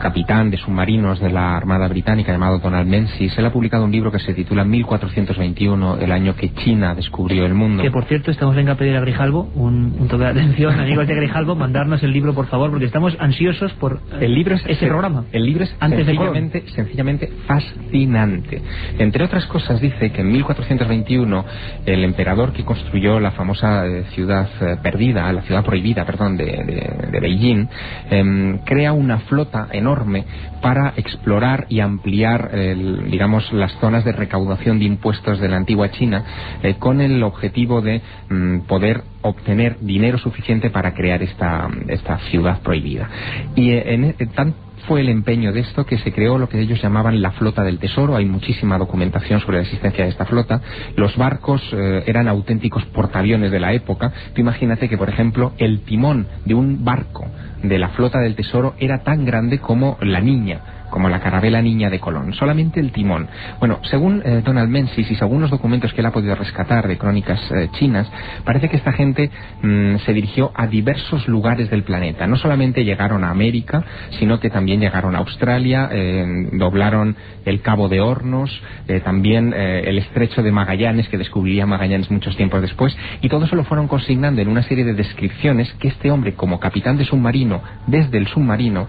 capitán de submarinos de la Armada Británica llamado Donald Menzies. Él ha publicado un libro que se titula 1421, el año que China descubrió el mundo. Que por cierto, estamos venga a pedir a Grijalvo un, un toque de atención, <laughs> amigos de Grijalvo, mandarnos el libro por favor, porque estamos ansiosos por el libro es ese programa. El libro es Antes sencillamente, sencillamente fascinante. Entre otras cosas dice que en 1421 el emperador que construyó la famosa eh, ciudad eh, perdida, la ciudad prohibida, perdón, de, Beijing, em, crea una flota enorme para explorar y ampliar, digamos, las zonas de recaudación de impuestos de la antigua China eh, con el objetivo de mm, poder obtener dinero suficiente para crear esta, esta ciudad prohibida. Y en, tan fue el empeño de esto que se creó lo que ellos llamaban la flota del tesoro. Hay muchísima documentación sobre la existencia de esta flota. Los barcos eh, eran auténticos portaaviones de la época. Tú imagínate que, por ejemplo, el timón de un barco de la flota del tesoro era tan grande como la niña como la carabela niña de Colón, solamente el timón. Bueno, según eh, Donald Menzies y según los documentos que él ha podido rescatar de crónicas eh, chinas, parece que esta gente mm, se dirigió a diversos lugares del planeta. No solamente llegaron a América, sino que también llegaron a Australia, eh, doblaron el Cabo de Hornos, también el Estrecho de Magallanes, que descubriría Magallanes muchos tiempos después, y todo eso lo fueron consignando en una serie de descripciones que este hombre, como capitán de submarino, desde el submarino,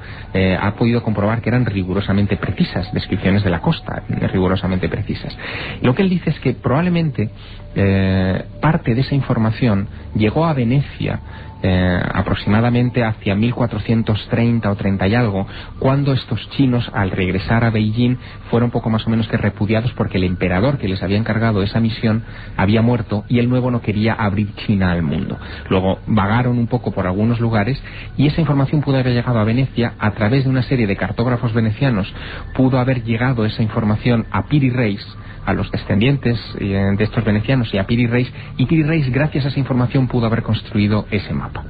ha podido comprobar que eran rigurosas rigurosamente precisas, descripciones de la costa rigurosamente precisas. Lo que él dice es que probablemente eh, parte de esa información llegó a Venecia eh, aproximadamente hacia 1430 o 30 y algo, cuando estos chinos al regresar a Beijing fueron poco más o menos que repudiados porque el emperador que les había encargado esa misión había muerto y el nuevo no quería abrir China al mundo. Luego vagaron un poco por algunos lugares y esa información pudo haber llegado a Venecia a través de una serie de cartógrafos venecianos, pudo haber llegado esa información a Piri Reis, a los descendientes eh, de estos venecianos y a Piri Reis, y Piri Reis, gracias a esa información, pudo haber construido ese mapa.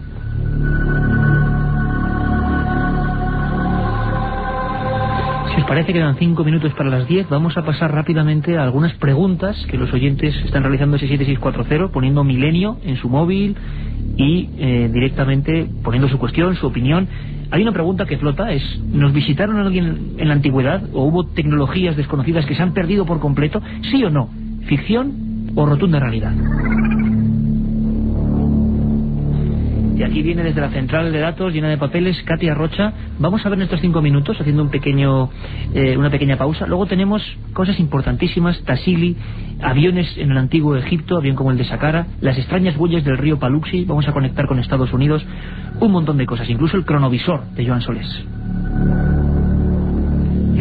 Si os parece que quedan cinco minutos para las 10, vamos a pasar rápidamente a algunas preguntas que los oyentes están realizando ese 7640, poniendo milenio en su móvil y eh, directamente poniendo su cuestión, su opinión. Hay una pregunta que flota, es, ¿nos visitaron alguien en la antigüedad o hubo tecnologías desconocidas que se han perdido por completo? ¿Sí o no? ¿Ficción o rotunda realidad? Y aquí viene desde la central de datos llena de papeles Katia Rocha. Vamos a ver en estos cinco minutos, haciendo un pequeño, eh, una pequeña pausa. Luego tenemos cosas importantísimas, Tassili, aviones en el antiguo Egipto, avión como el de Saqqara, las extrañas huellas del río Paluxi, vamos a conectar con Estados Unidos, un montón de cosas, incluso el cronovisor de Joan Solés.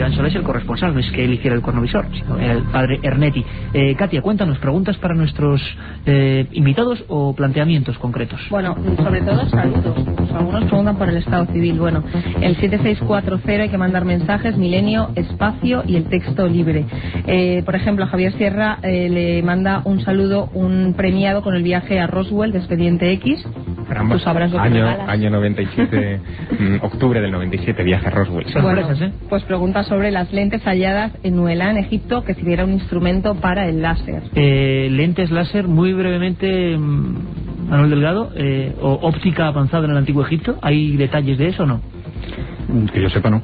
Joan Solés el corresponsal, no es que él hiciera el cronovisor, sino el padre Ernetti. Eh, Katia, cuéntanos, ¿preguntas para nuestros eh, invitados o planteamientos concretos? Bueno, sobre todo saludos. Pues algunos preguntan por el Estado Civil. Bueno, el 7640 hay que mandar mensajes, milenio, espacio y el texto libre. Eh, por ejemplo, a Javier Sierra eh, le manda un saludo, un premiado con el viaje a Roswell de Expediente X. Caramba, Tú sabrás lo que año, año 97, <laughs> mm, octubre del 97, viaje a Roswell. Bueno, ¿eh? pues pregunta sobre las lentes halladas en Nuelá, en Egipto, que sirviera un instrumento para el láser. Eh, lentes láser, muy brevemente, mm, Manuel Delgado, eh, o óptica avanzada en el antiguo Egipto, ¿hay detalles de eso o no? Que yo sepa, no.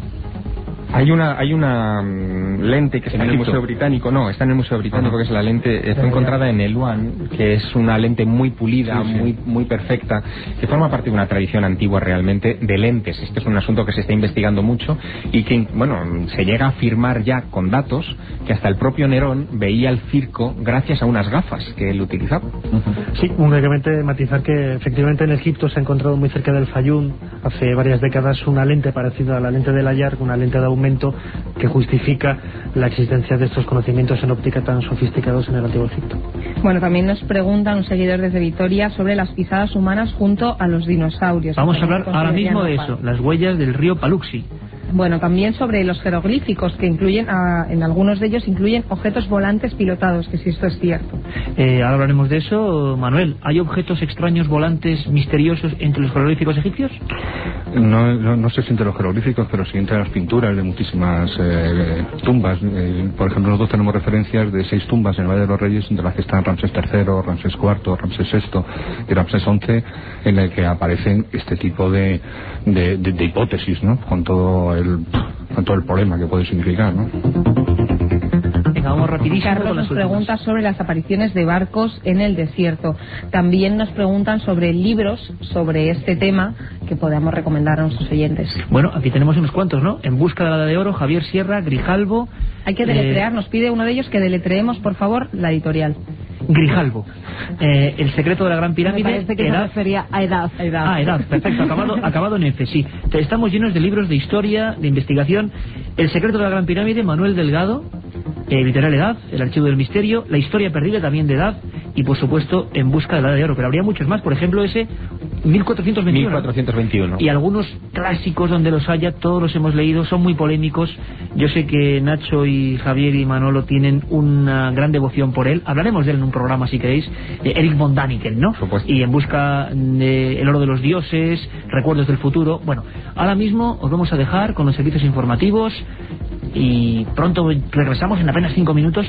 Hay una hay una mm, lente que está ¿En en el Egipto? Museo Británico, no, está en el Museo Británico, Ajá. que es la lente, eh, fue encontrada en Eluan, que es una lente muy pulida, Sí, sí. muy muy perfecta, que forma parte de una tradición antigua realmente de lentes. Este es un asunto que se está investigando mucho y que, bueno, se llega a afirmar ya con datos que hasta el propio Nerón veía el circo gracias a unas gafas que él utilizaba. Sí, únicamente matizar que efectivamente en Egipto se ha encontrado muy cerca del Fayum hace varias décadas una lente parecida a la lente de Layard, una lente de que justifica la existencia de estos conocimientos en óptica tan sofisticados en el antiguo Egipto. Bueno, también nos preguntan un seguidor desde Vitoria sobre las pisadas humanas junto a los dinosaurios. Vamos a hablar ahora mismo de eso, las huellas del río Paluxi. Bueno, también sobre los jeroglíficos que incluyen, ah, en algunos de ellos incluyen objetos volantes pilotados, que si esto es cierto. Eh, ahora hablaremos de eso. Manuel, ¿hay objetos extraños volantes misteriosos entre los jeroglíficos egipcios? No, no, no sé si entre los jeroglíficos, pero sí entre las pinturas de muchísimas eh, tumbas. Eh, por ejemplo, nosotros tenemos referencias de seis tumbas en el Valle de los Reyes, entre las que están Ramsés III, Ramsés IV, Ramsés VI y Ramsés XI, en el que aparecen este tipo de, de, de- de hipótesis, ¿no? Con todo el con todo el problema que puede significar, ¿no? Venga, vamos rapidísimo Carlos con las nos últimas. pregunta sobre las apariciones de barcos en el desierto. También nos preguntan sobre libros sobre este tema que podamos recomendar a nuestros oyentes. Bueno, aquí tenemos unos cuantos, ¿no? En busca de la Edad de oro, Javier Sierra, Grijalvo. Hay que eh, deletrear, nos pide uno de ellos que deletreemos, por favor, la editorial. Grijalvo. Eh, el secreto de la Gran Me Pirámide. parece que se edad- refería a edad. Ah, edad, perfecto, acabado, <laughs> acabado en F, sí. Estamos llenos de libros de historia, de investigación. El secreto de la Gran Pirámide, Manuel Delgado, eh, Editorial Edad, El Archivo del Misterio, La Historia Perdida también de Edad, y por supuesto, En Busca de la Edad de Oro. Pero habría muchos más, por ejemplo, ese 1421. 1421. Y algunos clásicos donde los haya, todos los hemos leído, son muy polémicos. Yo sé que Nacho y Javier y Manolo tienen una gran devoción por él. Hablaremos de él en un programa, si queréis. Eh, Eric von Daniken, ¿no? Supuesto. Y en busca de El oro de los dioses, Recuerdos del futuro. Bueno, ahora mismo os vamos a dejar con los servicios informativos y pronto regresamos en apenas cinco minutos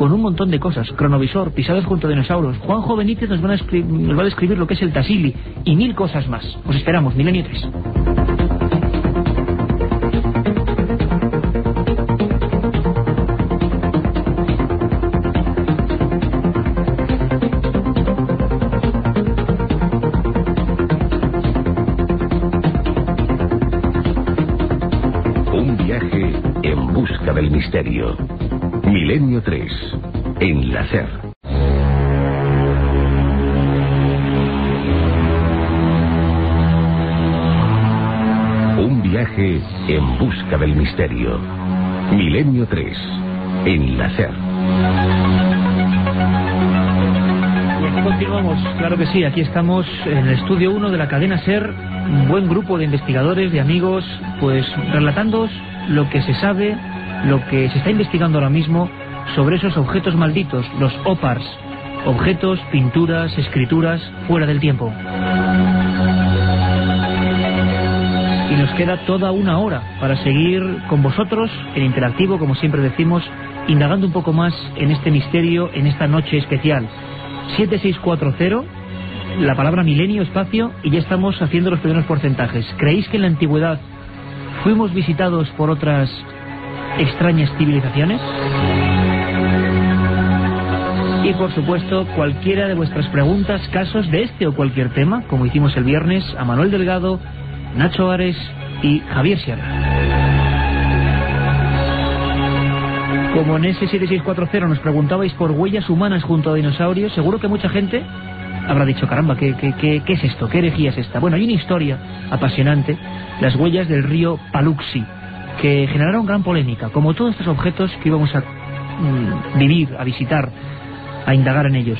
con un montón de cosas. Cronovisor, pisadas junto a dinosaurios. Juanjo Benítez nos, a nos va a describir lo que es el Tasili y mil cosas más. Os esperamos, Milenio 3. Un viaje en busca del misterio. Milenio 3. En. Un viaje en busca del misterio. Milenio 3. En continuamos, claro que sí, aquí estamos en el estudio 1 de la cadena SER, un buen grupo de investigadores, de amigos, pues relatándoos lo que se sabe, lo que se está investigando ahora mismo sobre esos objetos malditos, los OPARS, objetos, pinturas, escrituras fuera del tiempo. Y nos queda toda una hora para seguir con vosotros en interactivo, como siempre decimos, indagando un poco más en este misterio, en esta noche especial. 7640, la palabra milenio, espacio, y ya estamos haciendo los primeros porcentajes. ¿Creéis que en la antigüedad fuimos visitados por otras extrañas civilizaciones? Y por supuesto, cualquiera de vuestras preguntas, casos de este o cualquier tema, como hicimos el viernes, a Manuel Delgado, Nacho Ares y Javier Sierra. Como en ese 7640 nos preguntabais por huellas humanas junto a dinosaurios, seguro que mucha gente habrá dicho, caramba, ¿qué, qué, qué, qué es esto? ¿Qué herejía es esta? Bueno, hay una historia apasionante, las huellas del río Paluxi, que generaron gran polémica, como todos estos objetos que íbamos a mm, vivir, a visitar, a indagar en ellos.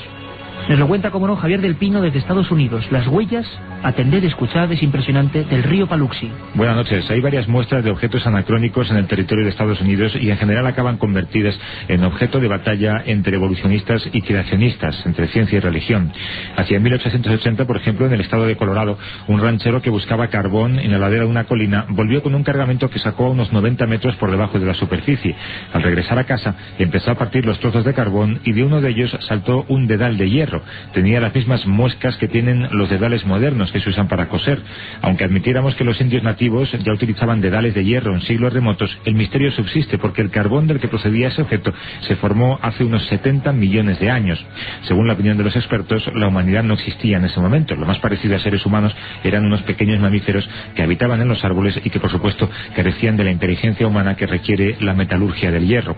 Nos lo cuenta, como no, Javier del Pino desde Estados Unidos. Las huellas, atended, escuchad, es impresionante, del río Paluxi. Buenas noches. Hay varias muestras de objetos anacrónicos en el territorio de Estados Unidos y en general acaban convertidas en objeto de batalla entre evolucionistas y creacionistas, entre ciencia y religión. Hacia 1880, por ejemplo, en el estado de Colorado, un ranchero que buscaba carbón en la ladera de una colina volvió con un cargamento que sacó a unos 90 metros por debajo de la superficie. Al regresar a casa, empezó a partir los trozos de carbón y de uno de ellos saltó un dedal de hierro Tenía las mismas muescas que tienen los dedales modernos que se usan para coser. Aunque admitiéramos que los indios nativos ya utilizaban dedales de hierro en siglos remotos, el misterio subsiste porque el carbón del que procedía ese objeto se formó hace unos 70 millones de años. Según la opinión de los expertos, la humanidad no existía en ese momento. Lo más parecido a seres humanos eran unos pequeños mamíferos que habitaban en los árboles y que, por supuesto, carecían de la inteligencia humana que requiere la metalurgia del hierro.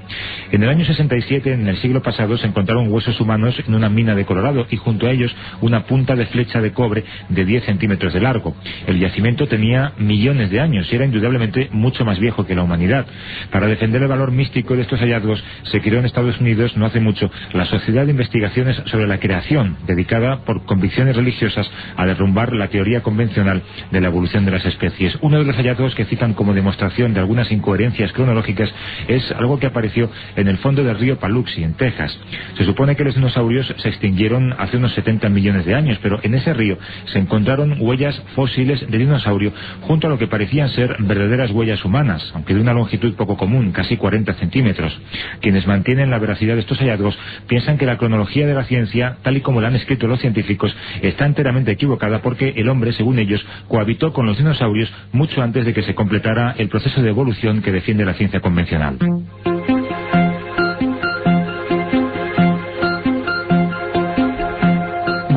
En el año 67, en el siglo pasado, se encontraron huesos humanos en una mina de Colorado y junto a ellos una punta de flecha de cobre de 10 centímetros de largo. El yacimiento tenía millones de años y era indudablemente mucho más viejo que la humanidad. Para defender el valor místico de estos hallazgos se creó en Estados Unidos no hace mucho la Sociedad de Investigaciones sobre la Creación, dedicada por convicciones religiosas a derrumbar la teoría convencional de la evolución de las especies. Uno de los hallazgos que citan como demostración de algunas incoherencias cronológicas es algo que apareció en el fondo del río Paluxy, en Texas. Se supone que los dinosaurios se extinguieron hace unos 70 millones de años, pero en ese río se encontraron huellas fósiles de dinosaurio junto a lo que parecían ser verdaderas huellas humanas, aunque de una longitud poco común, casi 40 centímetros. Quienes mantienen la veracidad de estos hallazgos piensan que la cronología de la ciencia, tal y como la han escrito los científicos, está enteramente equivocada porque el hombre, según ellos, cohabitó con los dinosaurios mucho antes de que se completara el proceso de evolución que defiende la ciencia convencional.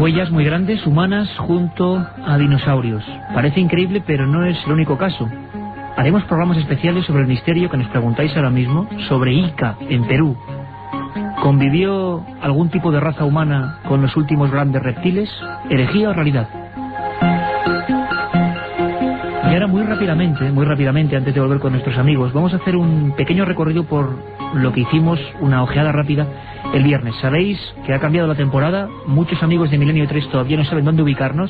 Huellas muy grandes humanas junto a dinosaurios. Parece increíble, pero no es el único caso. Haremos programas especiales sobre el misterio que nos preguntáis ahora mismo, sobre Ica, en Perú. ¿Convivió algún tipo de raza humana con los últimos grandes reptiles? ¿Herejía o realidad? Y ahora muy rápidamente, muy rápidamente, antes de volver con nuestros amigos, vamos a hacer un pequeño recorrido por lo que hicimos, una ojeada rápida el viernes. Sabéis que ha cambiado la temporada, muchos amigos de Milenio 3 todavía no saben dónde ubicarnos.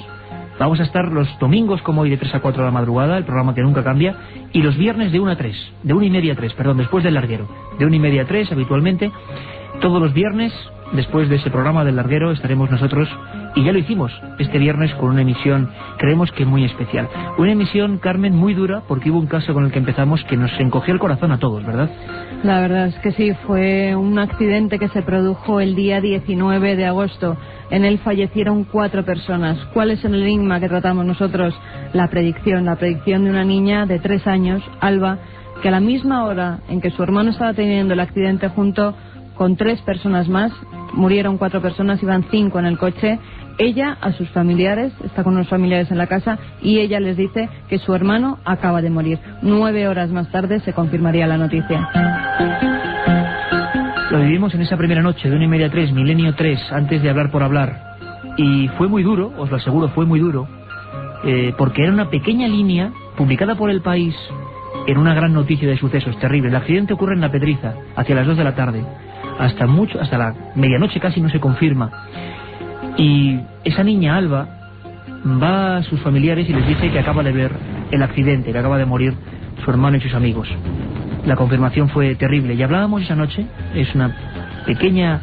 Vamos a estar los domingos como hoy de 3 a 4 de la madrugada, el programa que nunca cambia, y los viernes de 1 a 3, de 1 y media a 3, perdón, después del larguero, de 1 y media a 3 habitualmente, todos los viernes, después de ese programa del larguero, estaremos nosotros, y ya lo hicimos este viernes con una emisión, creemos que muy especial. Una emisión, Carmen, muy dura, porque hubo un caso con el que empezamos que nos encogió el corazón a todos, ¿verdad? La verdad es que sí, fue un accidente que se produjo el día 19 de agosto. En él fallecieron cuatro personas. ¿Cuál es el enigma que tratamos nosotros? La predicción, la predicción de una niña de tres años, Alba, que a la misma hora en que su hermano estaba teniendo el accidente junto con tres personas más, murieron cuatro personas, iban cinco en el coche, ella a sus familiares, está con unos familiares en la casa, y ella les dice que su hermano acaba de morir. Nueve horas más tarde se confirmaría la noticia. Lo vivimos en esa primera noche de una y media tres, milenio tres, antes de hablar por hablar. Y fue muy duro, os lo aseguro, fue muy duro, eh, porque era una pequeña línea publicada por el país en una gran noticia de sucesos terribles. El accidente ocurre en La Pedriza, hacia las dos de la tarde. Hasta mucho, hasta la medianoche casi no se confirma. Y esa niña Alba va a sus familiares y les dice que acaba de ver el accidente, que acaba de morir su hermano y sus amigos. La confirmación fue terrible y hablábamos esa noche, es una pequeña,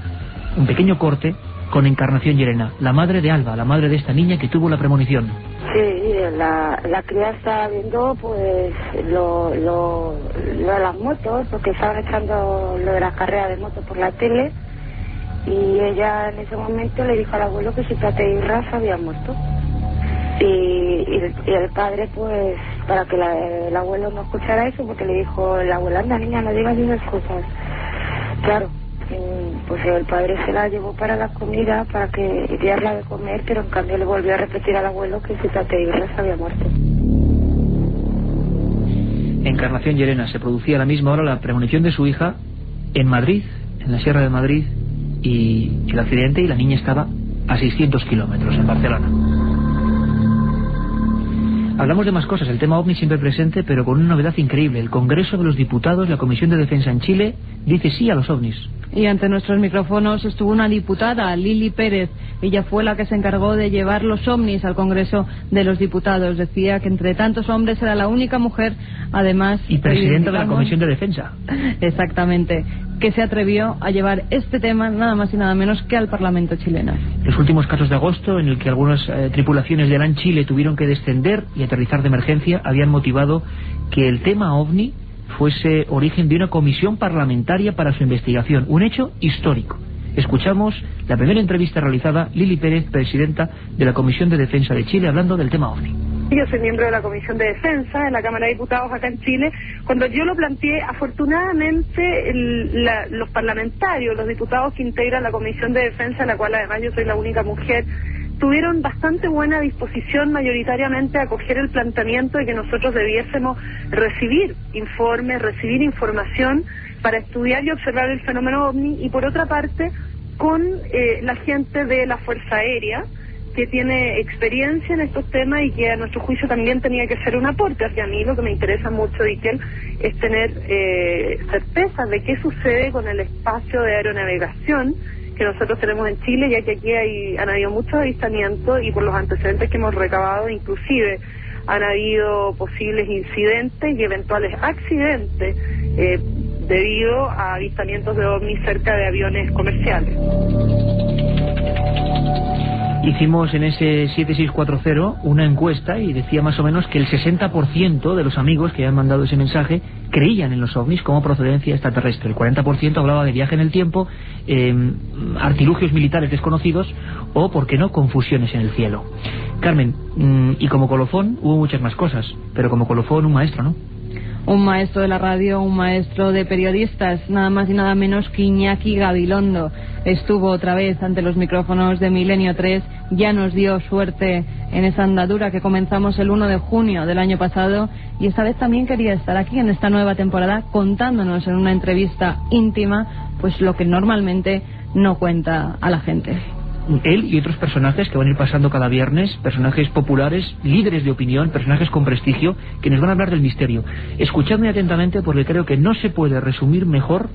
un pequeño corte con Encarnación Llerena, la madre de Alba, la madre de esta niña que tuvo la premonición. Sí, la, la cría estaba viendo pues lo, lo, lo de las motos, porque estaban echando lo de las carreras de motos por la tele y ella en ese momento le dijo al abuelo que su Tate y Rafa había muerto. Y, y, el padre, pues, para que el abuelo no escuchara eso, porque le dijo el abuelo, anda niña, no digas esas cosas. Claro, pues el padre se la llevó para la comida, para que diera de comer, pero en cambio le volvió a repetir al abuelo que si se había muerto. Encarnación Llerena, se producía a la misma hora la premonición de su hija en Madrid, en la Sierra de Madrid, y el accidente y la niña estaba a 600 kilómetros en Barcelona. Hablamos de más cosas, el tema OVNI siempre presente, pero con una novedad increíble. El Congreso de los Diputados, la Comisión de Defensa en Chile, dice sí a los OVNIs. Y ante nuestros micrófonos estuvo una diputada, Lili Pérez. Ella fue la que se encargó de llevar los ovnis al Congreso de los Diputados. Decía que entre tantos hombres era la única mujer, además... Y presidenta de la Comisión de Defensa. <laughs> Exactamente que se atrevió a llevar este tema nada más y nada menos que al Parlamento chileno. Los últimos casos de agosto, en el que algunas eh, tripulaciones de LAN Chile tuvieron que descender y aterrizar de emergencia, habían motivado que el tema OVNI fuese origen de una comisión parlamentaria para su investigación, un hecho histórico. Escuchamos la primera entrevista realizada Lili Pérez, presidenta de la Comisión de Defensa de Chile, hablando del tema OVNI. Yo soy miembro de la Comisión de Defensa en la Cámara de Diputados acá en Chile. Cuando yo lo planteé, afortunadamente los parlamentarios, los diputados que integran la Comisión de Defensa, en la cual además yo soy la única mujer, tuvieron bastante buena disposición mayoritariamente a acoger el planteamiento de que nosotros debiésemos recibir informes, recibir información para estudiar y observar el fenómeno ovni y por otra parte con eh, la gente de la Fuerza Aérea que tiene experiencia en estos temas y que a nuestro juicio también tenía que ser un aporte. Hacia mí lo que me interesa mucho, Ikel, es tener eh, certeza de qué sucede con el espacio de aeronavegación que nosotros tenemos en Chile, ya que aquí hay, han habido muchos avistamientos y por los antecedentes que hemos recabado, inclusive han habido posibles incidentes y eventuales accidentes eh, debido a avistamientos de ovnis cerca de aviones comerciales. Hicimos en ese 7640 una encuesta y decía más o menos que el 60% de los amigos que habían mandado ese mensaje creían en los ovnis como procedencia extraterrestre. El 40% hablaba de viaje en el tiempo, em, artilugios militares desconocidos o, por qué no, confusiones en el cielo. Carmen, mm, y como colofón hubo muchas más cosas, pero como colofón un maestro, ¿no? Un maestro de la radio, un maestro de periodistas, nada más y nada menos que Iñaki Gabilondo. Estuvo otra vez ante los micrófonos de Milenio 3, ya nos dio suerte en esa andadura que comenzamos el 1 de junio del año pasado y esta vez también quería estar aquí en esta nueva temporada contándonos en una entrevista íntima pues lo que normalmente no cuenta a la gente él y otros personajes que van a ir pasando cada viernes, personajes populares, líderes de opinión, personajes con prestigio, que nos van a hablar del misterio. Escuchadme atentamente porque creo que no se puede resumir mejor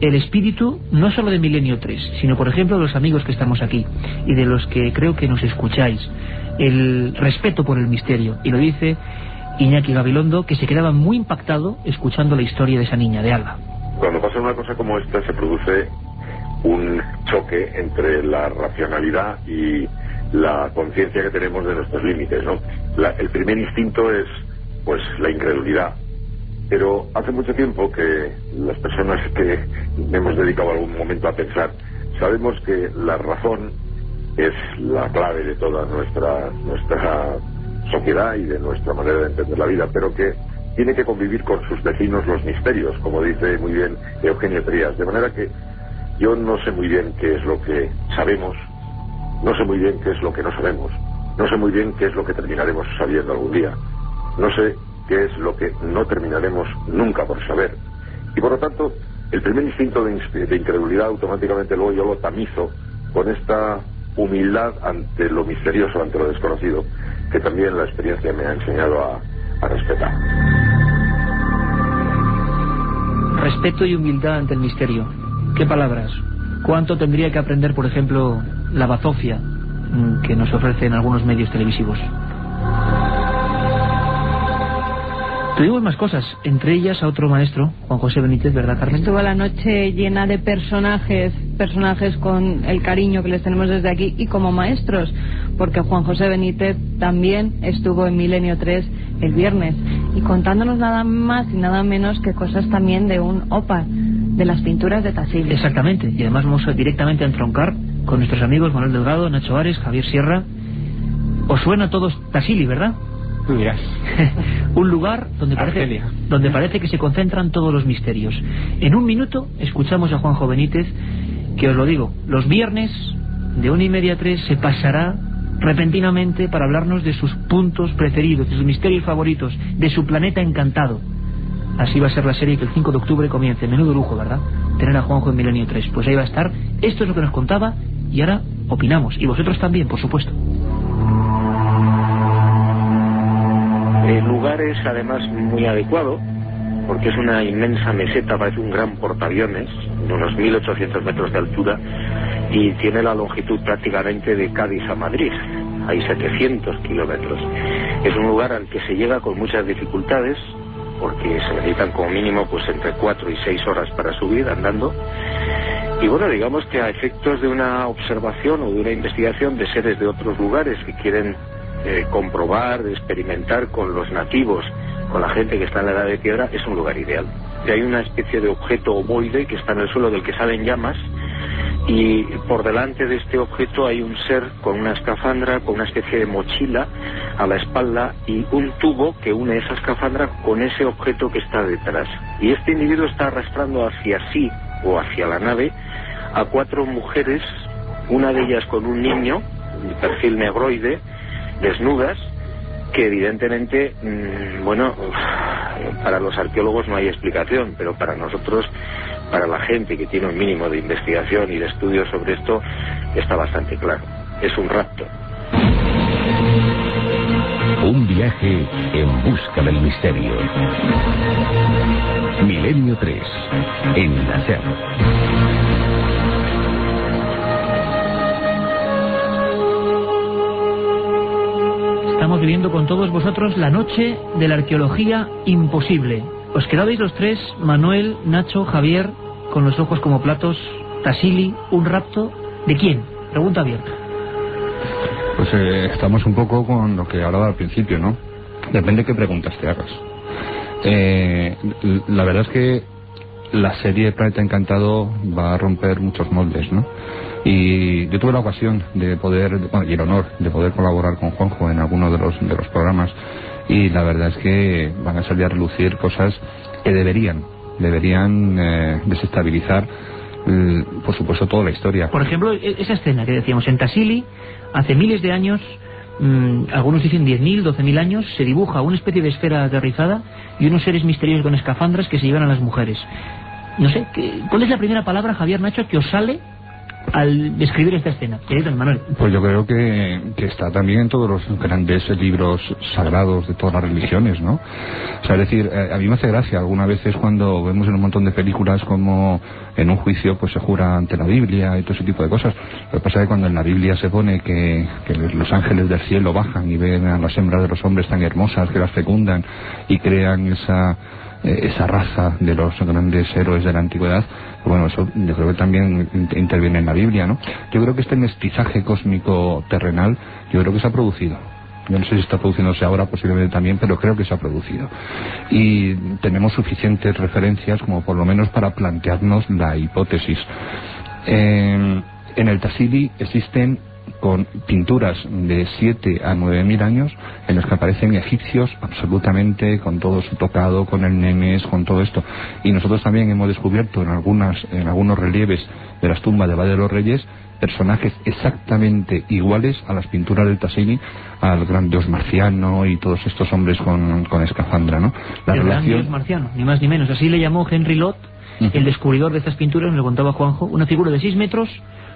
el espíritu no solo de Milenio 3, sino por ejemplo de los amigos que estamos aquí y de los que creo que nos escucháis. El respeto por el misterio. Y lo dice Iñaki Gabilondo, que se quedaba muy impactado escuchando la historia de esa niña, de Alba. Cuando pasa una cosa como esta se produce un choque entre la racionalidad y la conciencia que tenemos de nuestros límites, ¿no? el primer instinto es, pues, la incredulidad. Pero hace mucho tiempo que las personas que hemos dedicado algún momento a pensar, sabemos que la razón es la clave de toda nuestra, nuestra sociedad y de nuestra manera de entender la vida, pero que tiene que convivir con sus vecinos los misterios, como dice muy bien Eugenio Trías. De manera que yo no sé muy bien qué es lo que sabemos, no sé muy bien qué es lo que no sabemos, no sé muy bien qué es lo que terminaremos sabiendo algún día, no sé qué es lo que no terminaremos nunca por saber. Y por lo tanto, el primer instinto de, incredulidad automáticamente luego yo lo tamizo con esta humildad ante lo misterioso, ante lo desconocido, que también la experiencia me ha enseñado a, a respetar. Respeto y humildad ante el misterio. ¿Qué palabras? ¿Cuánto tendría que aprender, por ejemplo, la bazofia mm, que nos ofrecen algunos medios televisivos? Tuvimos más cosas, entre ellas a otro maestro, Juan José Benítez, ¿verdad, Carmen? Estuvo la noche llena de personajes, personajes con el cariño que les tenemos desde aquí y como maestros, porque Juan José Benítez también estuvo en Milenio 3 el viernes y contándonos nada más y nada menos que cosas también de un OPA, de las pinturas de Tassili. Exactamente, y además vamos directamente a entroncar con nuestros amigos Manuel Delgado, Nacho Ares, Javier Sierra. Os suena a todos Tassili, ¿verdad? Miras. <laughs> un lugar donde parece, donde parece que se concentran todos los misterios. En un minuto escuchamos a Juanjo Benítez que os lo digo, los viernes de una y media a tres se pasará repentinamente para hablarnos de sus puntos preferidos, de sus misterios favoritos, de su planeta encantado. Así va a ser la serie que el 5 de octubre comience. Menudo lujo, ¿verdad? Tener a Juanjo en Milenio 3. Pues ahí va a estar. Esto es lo que nos contaba y ahora opinamos. Y vosotros también, por supuesto. El lugar es además muy adecuado porque es una inmensa meseta, parece un gran portaaviones, de unos 1800 metros de altura y tiene la longitud prácticamente de Cádiz a Madrid. Hay 700 kilómetros. Es un lugar al que se llega con muchas dificultades porque se necesitan como mínimo pues entre 4 y 6 horas para subir andando. Y bueno, digamos que a efectos de una observación o de una investigación de seres de otros lugares que quieren eh, comprobar, experimentar con los nativos, con la gente que está en la edad de piedra, es un lugar ideal. Y hay una especie de objeto ovoide que está en el suelo del que salen llamas y por delante de este objeto hay un ser con una escafandra, con una especie de mochila a la espalda y un tubo que une esa escafandra con ese objeto que está detrás. Y este individuo está arrastrando hacia sí o hacia la nave a cuatro mujeres, una de ellas con un niño, de perfil negroide, desnudas, que evidentemente, mm, bueno, para los arqueólogos no hay explicación, pero para nosotros, para la gente que tiene un mínimo de investigación y de estudio sobre esto, está bastante claro. Es un rapto. Un viaje en busca del misterio. Milenio 3, en la Estamos viviendo con todos vosotros la noche de la arqueología imposible. Os quedabais los tres, Manuel, Nacho, Javier, con los ojos como platos, Tasili, un rapto. ¿De quién? Pregunta abierta. Pues eh, estamos un poco con lo que hablaba al principio, ¿no? Depende qué preguntas te hagas. Eh, la verdad es que la serie Planeta Encantado va a romper muchos moldes, ¿no? Y yo tuve la ocasión de poder, bueno, y el honor de poder colaborar con Juanjo en alguno de los, de los programas y la verdad es que van a salir a relucir cosas que deberían, deberían eh, desestabilizar, por supuesto, toda la historia. Por ejemplo, e-, esa escena que decíamos en Tassili, hace miles de años, mm, algunos dicen 10.000, 12.000 años, se dibuja una especie de esfera aterrizada y unos seres misteriosos con escafandras que se llevan a las mujeres. No sé, ¿cuál es la primera palabra, Javier Nacho, que os sale al describir esta escena? Manuel. Pues yo creo que, que, está también en todos los grandes libros sagrados de todas las religiones, ¿no? O sea, es decir, eh, a mí me hace gracia algunas veces cuando vemos en un montón de películas como en un juicio pues se jura ante la Biblia y todo ese tipo de cosas. Lo que pasa es que cuando en la Biblia se pone que, que los ángeles del cielo bajan y ven a las hembras de los hombres tan hermosas que las fecundan y crean esa eh, esa raza de los grandes héroes de la antigüedad, bueno, eso yo creo que también interviene en la Biblia, ¿no? Yo creo que este mestizaje cósmico terrenal, yo creo que se ha producido. Yo no sé si está produciéndose ahora, posiblemente también, pero creo que se ha producido. Y tenemos suficientes referencias como por lo menos para plantearnos la hipótesis. en el Tassili existen con pinturas de 7 a 9 mil años en los que aparecen egipcios absolutamente con todo su tocado, con el nemes, con todo esto. Y nosotros también hemos descubierto en, algunas, en algunos relieves de las tumbas de Valle de los Reyes personajes exactamente iguales a las pinturas del Tassini, al gran dios marciano y todos estos hombres con, con escafandra, ¿no? La el gran dios marciano, ni más ni menos. Así le llamó Henry Lott, el descubridor de estas pinturas, me lo contaba Juanjo, una figura de 6 metros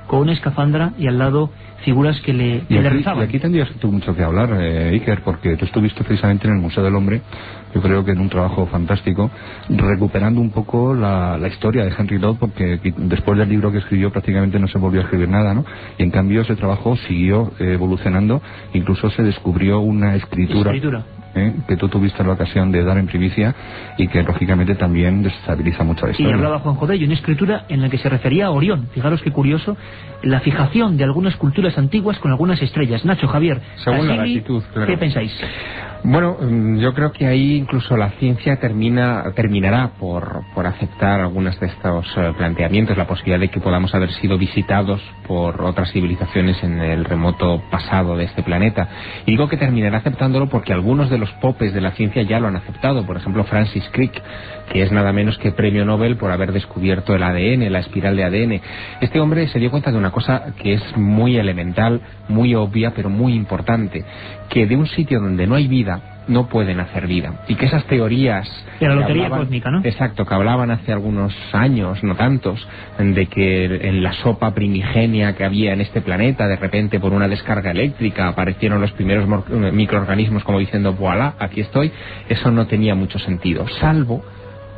con una escafandra y al lado figuras que le, y aquí, rezaban. Y aquí tendrías tú mucho que hablar, eh, Iker, porque tú estuviste precisamente en el Museo del Hombre, yo creo que en un trabajo fantástico, recuperando un poco la, historia de Henry Dodd, porque después del libro que escribió prácticamente no se volvió a escribir nada, ¿no? Y en cambio ese trabajo siguió eh, evolucionando, incluso se descubrió una escritura. escritura ¿eh? que tú tuviste la ocasión de dar en primicia y que lógicamente también desestabiliza mucho la historia. Y hablaba Juan Jodello, una escritura en la que se refería a Orión. Fijaros qué curioso, la fijación de algunas culturas antiguas con algunas estrellas. Nacho, Javier, Según la latitud, ¿qué pensáis? Bueno, mm, yo creo que ahí incluso la ciencia termina, terminará por, por aceptar algunos de estos eh, planteamientos, la posibilidad de que podamos haber sido visitados por otras civilizaciones en el remoto pasado de este planeta. Y digo que terminará aceptándolo porque algunos de los popes de la ciencia ya lo han aceptado. Por ejemplo, Francis Crick, que es nada menos que premio Nobel por haber descubierto el ADN, la espiral de ADN. Este hombre se dio cuenta de una cosa que es muy elemental, muy obvia, pero muy importante, que de un sitio donde no hay vida, no pueden hacer vida. Y que esas teorías... De la lotería hablaban- cósmica, ¿no? Exacto, que hablaban hace algunos años, no tantos, de que en la sopa primigenia que había en este planeta, de repente por una descarga eléctrica aparecieron los primeros eh, microorganismos como diciendo, voilà, aquí estoy, eso no tenía mucho sentido, salvo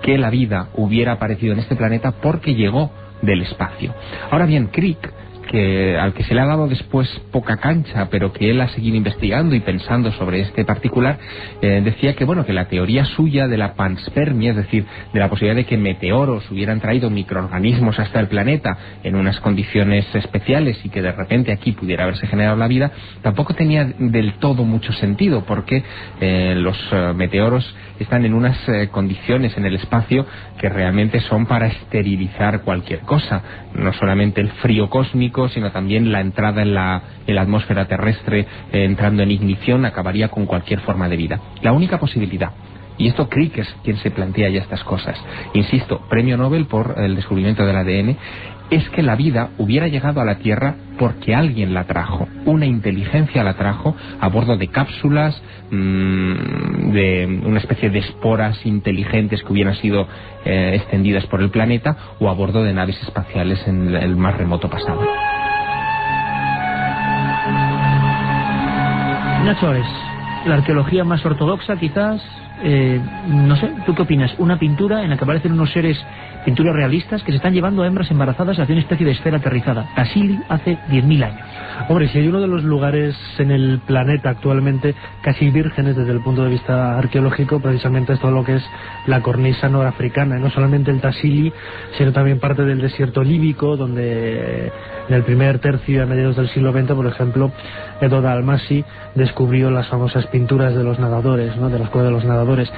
que la vida hubiera aparecido en este planeta porque llegó del espacio. Ahora bien, Crick que al que se le ha dado después poca cancha, pero que él ha seguido investigando y pensando sobre este particular, eh, decía que bueno que la teoría suya de la panspermia, es decir, de la posibilidad de que meteoros hubieran traído microorganismos hasta el planeta en unas condiciones especiales y que de repente aquí pudiera haberse generado la vida, tampoco tenía del todo mucho sentido, porque eh, los eh, meteoros están en unas condiciones en el espacio que realmente son para esterilizar cualquier cosa, no solamente el frío cósmico, sino también la entrada en la, en la atmósfera terrestre eh, entrando en ignición acabaría con cualquier forma de vida. La única posibilidad y esto Crick es quien se plantea ya estas cosas. Insisto, premio Nobel por el descubrimiento del ADN, es que la vida hubiera llegado a la Tierra porque alguien la trajo, una inteligencia la trajo a bordo de cápsulas, mm, de una especie de esporas inteligentes que hubieran sido eh, extendidas por el planeta o a bordo de naves espaciales en el más remoto pasado. Nacho Ares, la arqueología más ortodoxa quizás, eh, no sé, ¿tú qué opinas? Una pintura en la que aparecen unos seres, pinturas realistas, que se están llevando a hembras embarazadas hacia una especie de esfera aterrizada. Tassili hace 10.000 años. Hombre, si hay uno de los lugares en el planeta actualmente casi vírgenes desde el punto de vista arqueológico, precisamente es todo lo que es la cornisa norafricana, no solamente el Tassili, sino también parte del desierto líbico, donde en el primer tercio a mediados del siglo XX, por ejemplo, Edo Dalmasi descubrió las famosas pinturas de los nadadores, ¿no? de la escuela de los nadadores.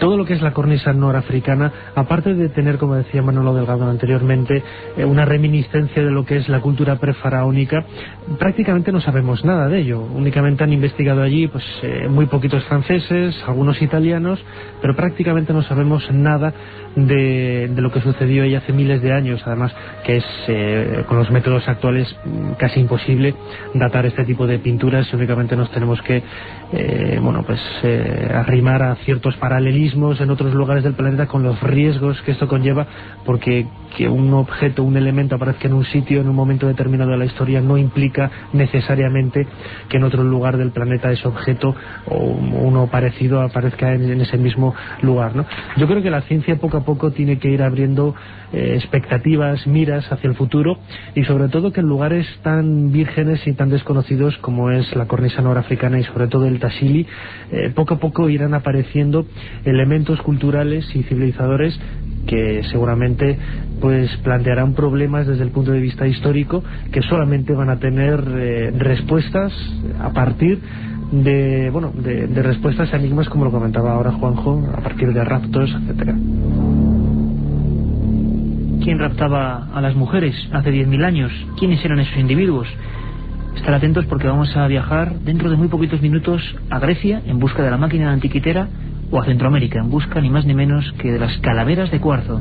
Todo lo que es la cornisa norafricana, aparte de tener, como decía Manolo Delgado anteriormente, eh, una reminiscencia de lo que es la cultura prefaraónica, prácticamente no sabemos nada de ello. Únicamente han investigado allí pues, eh, muy poquitos franceses, algunos italianos, pero prácticamente no sabemos nada de, lo que sucedió ahí hace miles de años. Además, que es eh, con los métodos actuales mm, casi imposible datar este tipo de pinturas únicamente nos tenemos que eh, bueno pues eh, arrimar a ciertos paralelismos en otros lugares del planeta con los riesgos que esto conlleva porque que un objeto, un elemento aparezca en un sitio en un momento determinado de la historia no implica necesariamente que en otro lugar del planeta ese objeto o uno parecido aparezca en, en ese mismo lugar. ¿no? Yo creo que la ciencia poco a poco tiene que ir abriendo eh, expectativas, miras hacia el futuro y sobre todo que en lugares tan vírgenes y tan desconocidos como es la cornisa norafricana y sobre todo el Tassili, eh, poco a poco irán apareciendo elementos culturales y civilizadores que seguramente pues plantearán problemas desde el punto de vista histórico que solamente van a tener eh, respuestas a partir de bueno de, de respuestas a enigmas como lo comentaba ahora Juanjo a partir de raptos etcétera ¿Quién raptaba a las mujeres hace 10.000 años? ¿Quiénes eran esos individuos? Estar atentos porque vamos a viajar dentro de muy poquitos minutos a Grecia en busca de la máquina antiquitera o a Centroamérica en busca ni más ni menos que de las calaveras de cuarzo.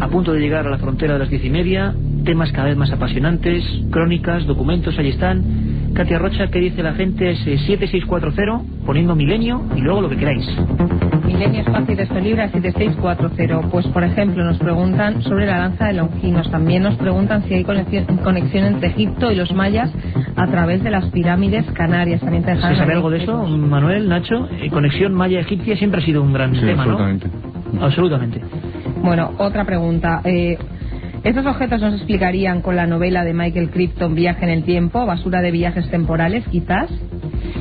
A punto de llegar a la frontera de las diez y media, temas cada vez más apasionantes, crónicas, documentos, ahí están. Katia Rocha, ¿qué dice la gente? Es eh, 7640, poniendo milenio y luego lo que queráis. Milenio Espacio y Desfelibre 7640. Pues, por ejemplo, nos preguntan sobre la lanza de Longinos. También nos preguntan si hay conexión, conexión entre Egipto y los mayas a través de las pirámides canarias. También te ¿Se sabe algo de eso, Manuel, Nacho? Eh, conexión maya-egipcia siempre ha sido un gran Sí, tema, absolutamente. ¿no? Absolutamente. Bueno, otra pregunta. Eh, Estos objetos nos explicarían con la novela de Michael Crichton Viaje en el tiempo, basura de viajes temporales, quizás.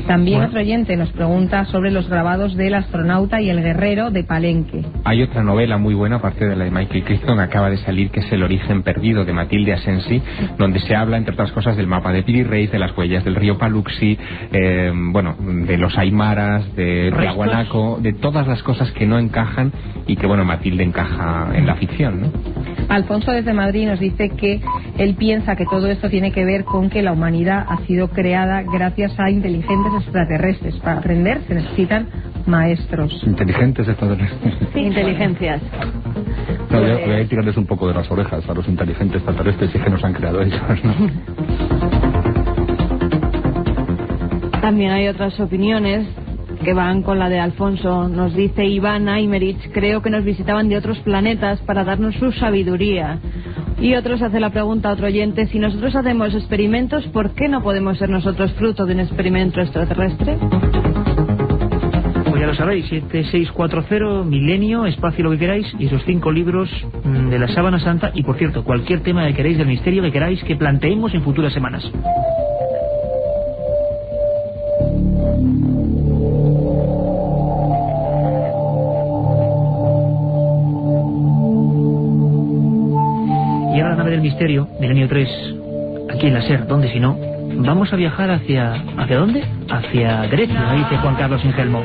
También Bueno. otro oyente nos pregunta sobre los grabados del astronauta y el guerrero de Palenque. Hay otra novela muy buena, aparte de la de Michael Crichton, acaba de salir, que es El origen perdido de Matilde Asensi, donde se habla, entre otras cosas, del mapa de Piri Reis, de las huellas del río Paluxi, eh, bueno, de los aymaras, de. Tiahuanaco, de todas las cosas que no encajan y que, bueno, Matilde encaja en la ficción, ¿no? Alfonso desde Madrid nos dice que él piensa que todo esto tiene que ver con que la humanidad ha sido creada gracias a inteligentes extraterrestres. Para aprender se necesitan maestros. Inteligentes extraterrestres. Inteligencias. No, voy, a, voy a tirarles un poco de las orejas a los inteligentes extraterrestres y que nos han creado ellos, ¿no? También hay otras opiniones que van con la de Alfonso. Nos dice Iván Aymerich, creo que nos visitaban de otros planetas para darnos su sabiduría. Y otros hace la pregunta a otro oyente, si nosotros hacemos experimentos, ¿por qué no podemos ser nosotros fruto de un experimento extraterrestre? Pues ya lo sabéis, 7640, Milenio, Espacio, lo que queráis, y esos cinco libros mm, de la Sábana Santa, y por cierto, cualquier tema que queráis del misterio que queráis que planteemos en futuras semanas. Misterio, Milenio 3, aquí en la SER, ¿dónde si no? Vamos a viajar hacia... ¿Hacia dónde? Hacia Grecia, dice Juan Carlos Ingelmo.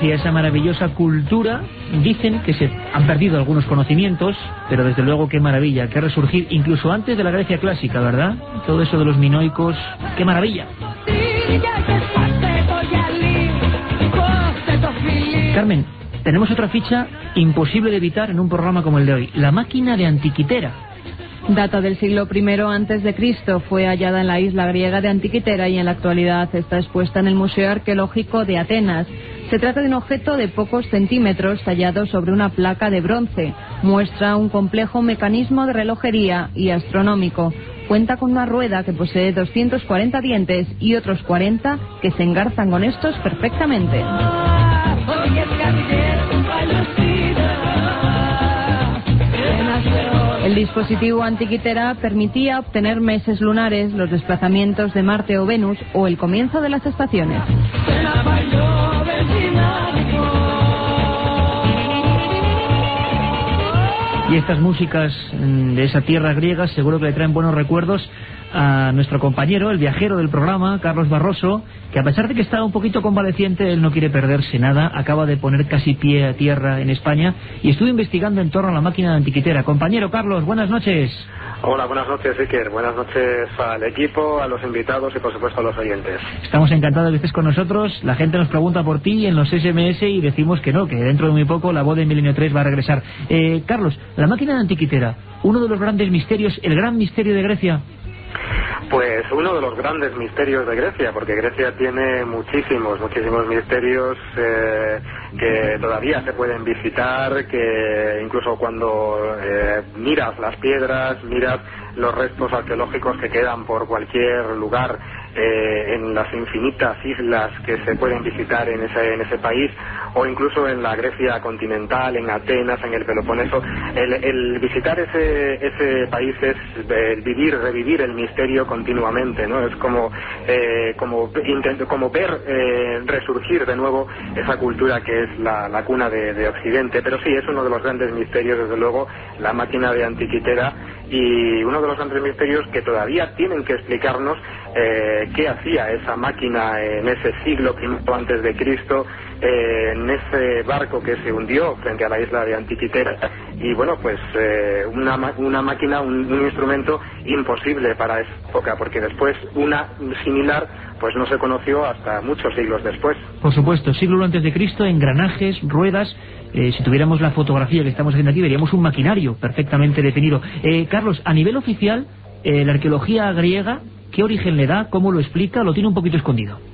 Esa maravillosa cultura, dicen que se han perdido algunos conocimientos, pero desde luego qué maravilla, qué resurgir, incluso antes de la Grecia clásica, ¿verdad? Todo eso de los minoicos, qué maravilla. Carmen, tenemos otra ficha imposible de evitar en un programa como el de hoy, la máquina de Antiquitera. Data del siglo I antes de Cristo, fue hallada en la isla griega de Antiquitera y en la actualidad está expuesta en el Museo Arqueológico de Atenas. Se trata de un objeto de pocos centímetros tallado sobre una placa de bronce. Muestra un complejo mecanismo de relojería y astronómico. Cuenta con una rueda que posee 240 dientes y otros 40 que se engarzan con estos perfectamente. El dispositivo Antiquitera permitía obtener meses lunares, los desplazamientos de Marte o Venus o el comienzo de las estaciones. Y estas músicas mm, de esa tierra griega seguro que le traen buenos recuerdos a nuestro compañero, el viajero del programa, Carlos Barroso, que a pesar de que está un poquito convaleciente, él no quiere perderse nada, acaba de poner casi pie a tierra en España y estuvo investigando en torno a la máquina de antiquitera. Compañero Carlos, buenas noches. Hola, buenas noches, Iker. Buenas noches al equipo, a los invitados y, por supuesto, a los oyentes. Estamos encantados de que estés con nosotros. La gente nos pregunta por ti en los SMS y decimos que no, que dentro de muy poco la voz de Milenio 3 va a regresar. Eh, Carlos, la máquina de antiquitera, uno de los grandes misterios, el gran misterio de Grecia. Pues uno de los grandes misterios de Grecia, porque Grecia tiene muchísimos, muchísimos misterios eh, que todavía se pueden visitar, que incluso cuando eh, miras las piedras, miras los restos arqueológicos que quedan por cualquier lugar eh, en las infinitas islas que se pueden visitar en ese, en ese país o incluso en la Grecia continental, en Atenas, en el Peloponeso. El, el visitar ese, ese país es el vivir, revivir el misterio continuamente, ¿no? Es como, eh, como, intento, como ver eh, resurgir de nuevo esa cultura que es la, la cuna de, de Occidente. Pero sí, es uno de los grandes misterios, desde luego, la máquina de Antiquitera y uno de los grandes misterios que todavía tienen que explicarnos eh, qué hacía esa máquina en ese siglo primero antes de Cristo, eh, en ese barco que se hundió frente a la isla de Antiquitera. Y bueno, pues eh, una, una máquina, un, un instrumento imposible para esa época, porque después una similar pues no se conoció hasta muchos siglos después. Por supuesto, siglo antes de Cristo, engranajes, ruedas. Eh, si tuviéramos la fotografía que estamos haciendo aquí, veríamos un maquinario perfectamente definido. Eh, Carlos, a nivel oficial, la arqueología griega, ¿qué origen le da? ¿Cómo lo explica? ¿Lo tiene un poquito escondido?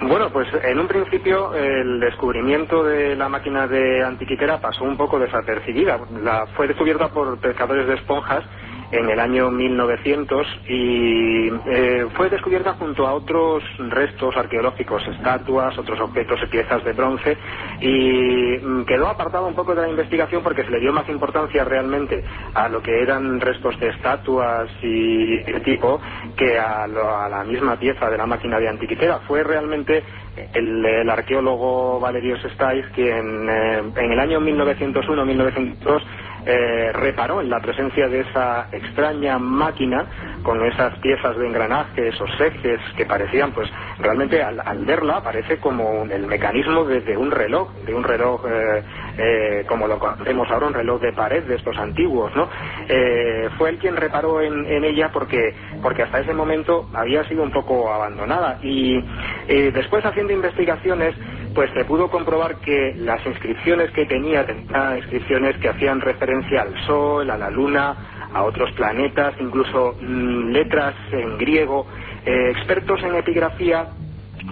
Bueno, pues en un principio el descubrimiento de la máquina de Antiquitera pasó un poco desapercibida. La, fue descubierta por pescadores de esponjas en el año 1900 y eh, fue descubierta junto a otros restos arqueológicos, estatuas, otros objetos y piezas de bronce y mm, quedó apartada un poco de la investigación porque se le dio más importancia realmente a lo que eran restos de estatuas y de tipo que a, la misma pieza de la máquina de antiquitera. Fue realmente el, arqueólogo Valerio Sestais quien eh, en el año 1901-1902 eh, reparó en la presencia de esa extraña máquina con esas piezas de engranajes o ejes que parecían, pues realmente al, verla parece como el mecanismo de, un reloj, de un reloj eh, eh, como lo conocemos ahora, un reloj de pared de estos antiguos, ¿no? fue él quien reparó en, ella porque, porque hasta ese momento había sido un poco abandonada y después haciendo investigaciones pues se pudo comprobar que las inscripciones que tenía, tenía inscripciones que hacían referencia al Sol, a la Luna, a otros planetas, incluso mm, letras en griego. Eh, expertos en epigrafía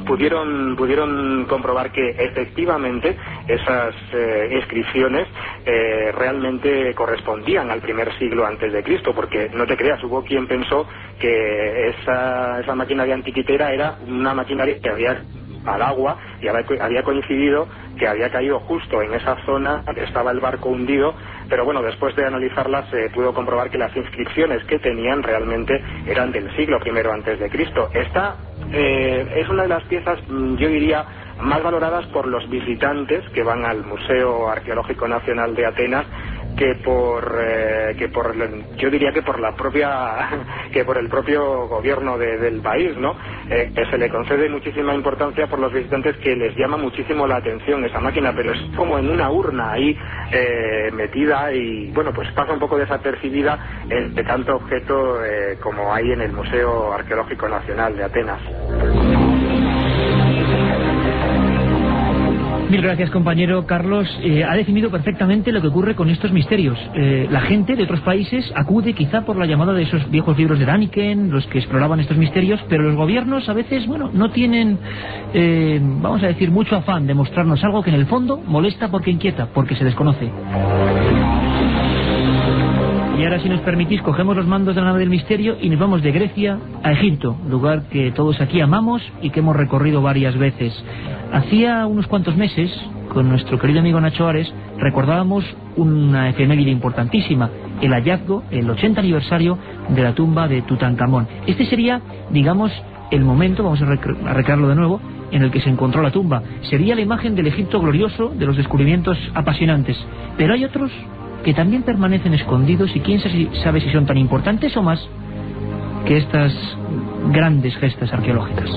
pudieron pudieron comprobar que efectivamente esas eh, inscripciones eh, realmente correspondían al primer siglo antes de Cristo porque no te creas hubo quien pensó que esa, esa maquinaria antiquitera era una maquinaria que había al agua y había coincidido que había caído justo en esa zona estaba el barco hundido, pero bueno, después de analizarlas se pudo comprobar que las inscripciones que tenían realmente eran del siglo I antes de Cristo. Esta eh, es una de las piezas, mm, yo diría, más valoradas por los visitantes que van al Museo Arqueológico Nacional de Atenas que por eh, que por yo diría que por la propia <laughs> que por el propio gobierno del país no eh, se le concede muchísima importancia por los visitantes que les llama muchísimo la atención esa máquina pero es como en una urna ahí eh, metida y bueno pues pasa un poco desapercibida de tanto objeto como hay en el Museo Arqueológico Nacional de Atenas Mil gracias, compañero Carlos. Eh, ha definido perfectamente lo que ocurre con estos misterios. Eh, la gente de otros países acude quizá por la llamada de esos viejos libros de Daniken, los que exploraban estos misterios, pero los gobiernos a veces, bueno, no tienen, eh, vamos a decir, mucho afán de mostrarnos algo que en el fondo molesta porque inquieta, porque se desconoce. Y ahora, si nos permitís, cogemos los mandos de la nave del misterio y nos vamos de Grecia a Egipto, lugar que todos aquí amamos y que hemos recorrido varias veces. Hacía unos cuantos meses, con nuestro querido amigo Nacho Ares, recordábamos una efeméride importantísima, el hallazgo, el 80 aniversario de la tumba de Tutankamón. Este sería, digamos, el momento, vamos a, recrearlo de nuevo, en el que se encontró la tumba. Sería la imagen del Egipto glorioso, de los descubrimientos apasionantes. Pero hay otros que también permanecen escondidos y quién sabe si son tan importantes o más que estas grandes gestas arqueológicas.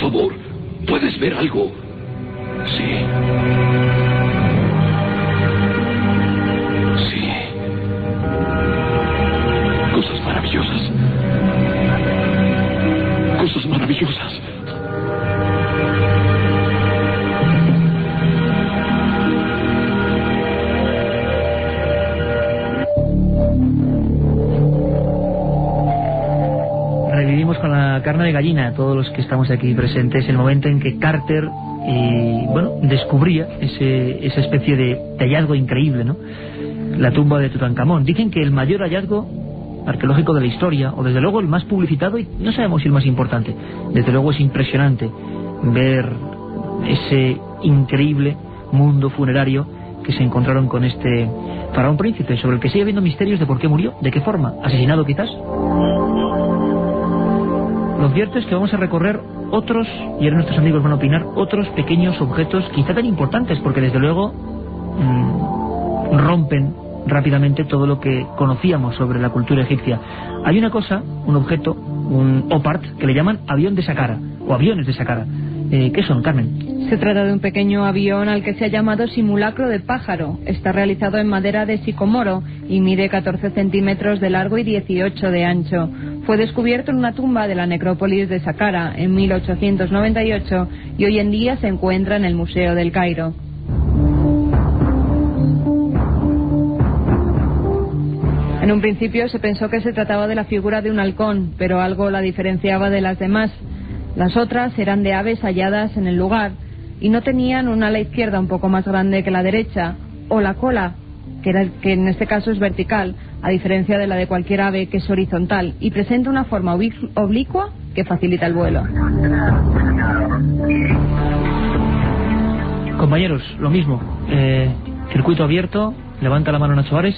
favor, ¿puedes ver algo? Sí. Sí. Cosas maravillosas. Cosas maravillosas. carne de gallina todos los que estamos aquí presentes el momento en que Carter y, bueno, descubría ese, esa especie de, hallazgo increíble, ¿no? La tumba de Tutankamón. Dicen que el mayor hallazgo arqueológico de la historia, o desde luego el más publicitado, y no sabemos si el más importante. Desde luego es impresionante ver ese increíble mundo funerario que se encontraron con este faraón príncipe, sobre el que sigue habiendo misterios de por qué murió, de qué forma, asesinado quizás. Lo cierto es que vamos a recorrer otros, y ahora nuestros amigos van a opinar, otros pequeños objetos quizá tan importantes, porque desde luego mm, rompen rápidamente todo lo que conocíamos sobre la cultura egipcia. Hay una cosa, un objeto, un opart, que le llaman avión de Saqqara, o aviones de Saqqara. Eh, ¿Qué son, Carmen? Se trata de un pequeño avión al que se ha llamado simulacro de pájaro. Está realizado en madera de sicomoro y mide 14 centímetros de largo y 18 de ancho. Fue descubierto en una tumba de la necrópolis de Saqqara en 1898 y hoy en día se encuentra en el Museo del Cairo. En un principio se pensó que se trataba de la figura de un halcón, pero algo la diferenciaba de las demás. Las otras eran de aves halladas en el lugar y no tenían una ala izquierda un poco más grande que la derecha o la cola, que, era, que en este caso es vertical, a diferencia de la de cualquier ave que es horizontal y presenta una forma oblicua que facilita el vuelo. Compañeros, lo mismo. Eh, circuito abierto, levanta la mano Nacho Ares.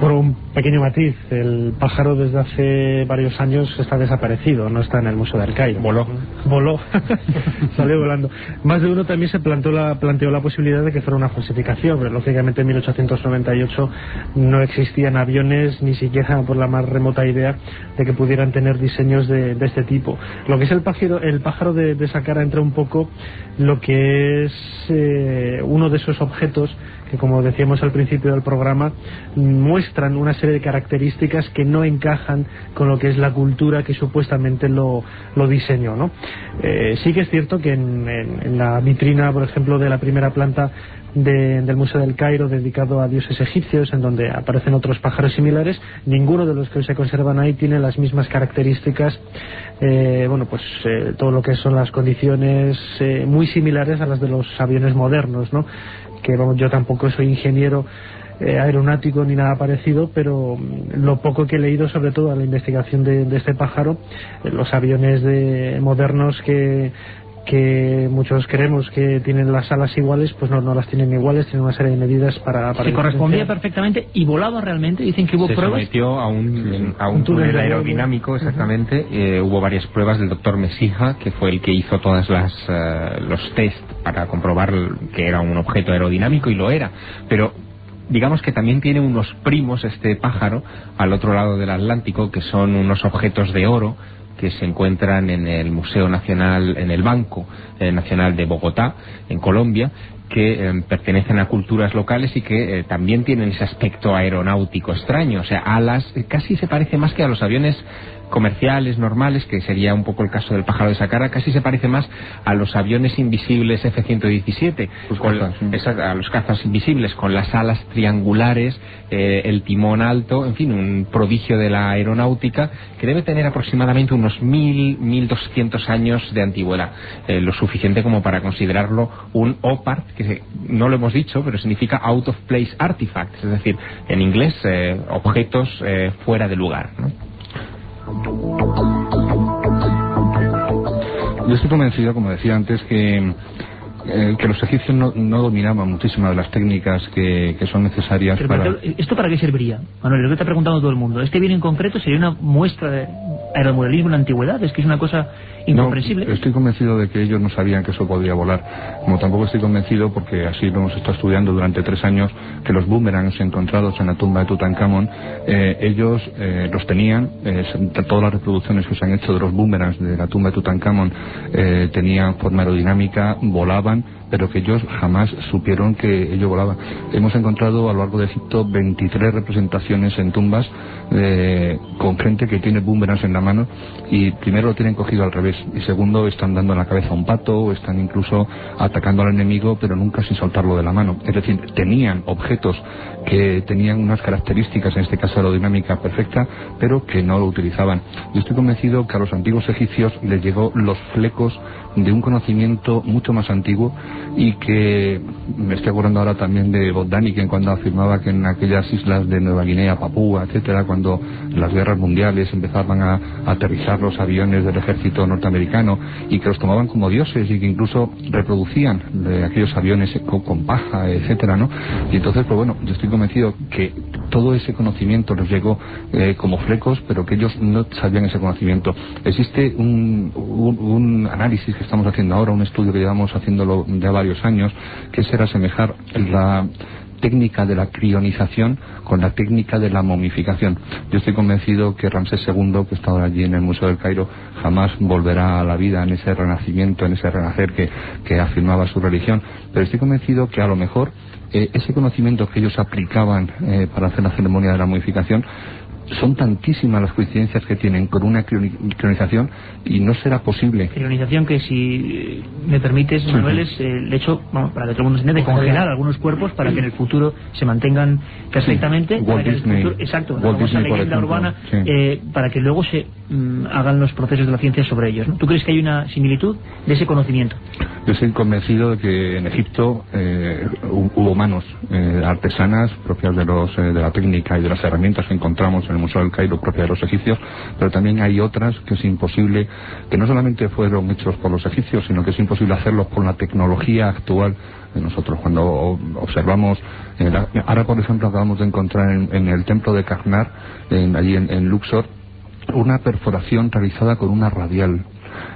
Por un pequeño matiz, el pájaro desde hace varios años está desaparecido, no está en el Museo del Cairo. Voló. Voló, <laughs> salió volando. Más de uno también se planteó la, planteó la posibilidad de que fuera una falsificación, pero lógicamente en 1898 no existían aviones, ni siquiera por la más remota idea de que pudieran tener diseños de, este tipo. Lo que es el pájaro, el pájaro de, de Saqqara entra un poco lo que es eh, uno de esos objetos que como decíamos al principio del programa, muestran una serie de características que no encajan con lo que es la cultura que supuestamente lo, diseñó. ¿no? Eh, sí que es cierto que en, la vitrina, por ejemplo, de la primera planta del Museo del Cairo dedicado a dioses egipcios, en donde aparecen otros pájaros similares, ninguno de los que se conservan ahí tiene las mismas características, eh, bueno, pues eh, todo lo que son las condiciones muy similares a las de los aviones modernos, ¿no? Que yo tampoco soy ingeniero eh, aeronáutico ni nada parecido, pero mm, lo poco que he leído, sobre todo a la investigación de, este pájaro, eh, los aviones de, modernos que, que muchos creemos que tienen las alas iguales, pues no, no las tienen iguales, tienen una serie de medidas para... para Se correspondía perfectamente y volaba realmente, dicen que hubo Se pruebas... Se sometió a un, a un, túnel, aerodinámico, exactamente, eh, hubo varias pruebas del doctor Mesija, que fue el que hizo todas las uh, los test para comprobar que era un objeto aerodinámico y lo era, pero digamos que también tiene unos primos este pájaro al otro lado del Atlántico, que son unos objetos de oro que se encuentran en el Museo Nacional, en el Banco eh, Nacional de Bogotá, en Colombia, que eh, pertenecen a culturas locales y que eh, también tienen ese aspecto aeronáutico extraño, o sea, alas, casi se parece más que a los aviones comerciales normales, que sería un poco el caso del pájaro de Saqqara, casi se parece más a los aviones invisibles F-117, a los cazas invisibles, con las alas triangulares, eh, el timón alto, en fin, un prodigio de la aeronáutica que debe tener aproximadamente unos mil, mil doscientos años de antigüedad, eh, lo suficiente como para considerarlo un OPART, que no lo hemos dicho, pero significa Out of Place Artifacts, es decir, en inglés, eh, objetos fuera de lugar. Yo estoy convencido, como decía antes, que eh, que los egipcios no, no, dominaban muchísimas de las técnicas que, que son necesarias para... ¿Esto para qué serviría? Manuel, lo que está preguntando todo el mundo. ¿Este bien en concreto sería una muestra de aeromodelismo en la antigüedad? Es que es una cosa incomprensible. No, estoy convencido de que ellos no sabían que eso podía volar. Como tampoco estoy convencido, porque así lo hemos estado estudiando durante tres años, que los boomerangs encontrados en la tumba de Tutankamón, eh, ellos eh, los tenían, todas las reproducciones que se han hecho de los boomerangs de la tumba de Tutankamón tenían forma aerodinámica, volaban And. Pero que ellos jamás supieron que ello volaba. Hemos encontrado a lo largo de Egipto 23 representaciones en tumbas eh, con gente que tiene boomerangs en la mano y primero lo tienen cogido al revés y segundo están dando en la cabeza a un pato o están incluso atacando al enemigo pero nunca sin soltarlo de la mano. Es decir, tenían objetos que tenían unas características, en este caso aerodinámica perfecta, pero que no lo utilizaban. Yo estoy convencido que a los antiguos egipcios les llegó los flecos de un conocimiento mucho más antiguo y que me estoy acordando ahora también de Botanic cuando afirmaba que en aquellas islas de Nueva Guinea, Papúa, etcétera, cuando las guerras mundiales empezaban a, aterrizar los aviones del ejército norteamericano y que los tomaban como dioses y que incluso reproducían de aquellos aviones con, paja, etcétera, ¿no? Y entonces, pues bueno, yo estoy convencido que todo ese conocimiento les llegó eh, como flecos, pero que ellos no sabían ese conocimiento. Existe un, un, análisis estamos haciendo ahora, un estudio que llevamos haciéndolo varios años, que es asemejar la técnica de la crionización con la técnica de la momificación. Yo estoy convencido que Ramsés II, que está ahora allí en el Museo del Cairo, jamás volverá a la vida en ese renacimiento, en ese renacer que, que afirmaba su religión, pero estoy convencido que a lo mejor eh, ese conocimiento que ellos aplicaban eh, para hacer la ceremonia de la modificación son tantísimas las coincidencias que tienen con una crionización y no será posible. Crionización que, si me permites, Manuel, es eh, el hecho, vamos, para que todo el mundo se entienda, de congelar algunos cuerpos para que en el futuro se mantengan perfectamente. Sí. Walt Disney. futuro- exacto, Walt Disney, por ejemplo, urbana, sí. eh, para que luego se mm, hagan los procesos de la ciencia sobre ellos. ¿no? ¿Tú crees que hay una similitud de ese conocimiento? Yo estoy convencido de que en Egipto eh, hu- hubo manos eh, artesanas propias de, los, eh, de la técnica y de las herramientas que encontramos en el Museo del Cairo propias de los egipcios, pero también hay otras que es imposible, que no solamente fueron hechos por los egipcios, sino que es imposible hacerlos con la tecnología actual de nosotros. Cuando observamos, la- ahora por ejemplo acabamos de encontrar en, el templo de Karnar, en- allí en Luxor, una perforación realizada con una radial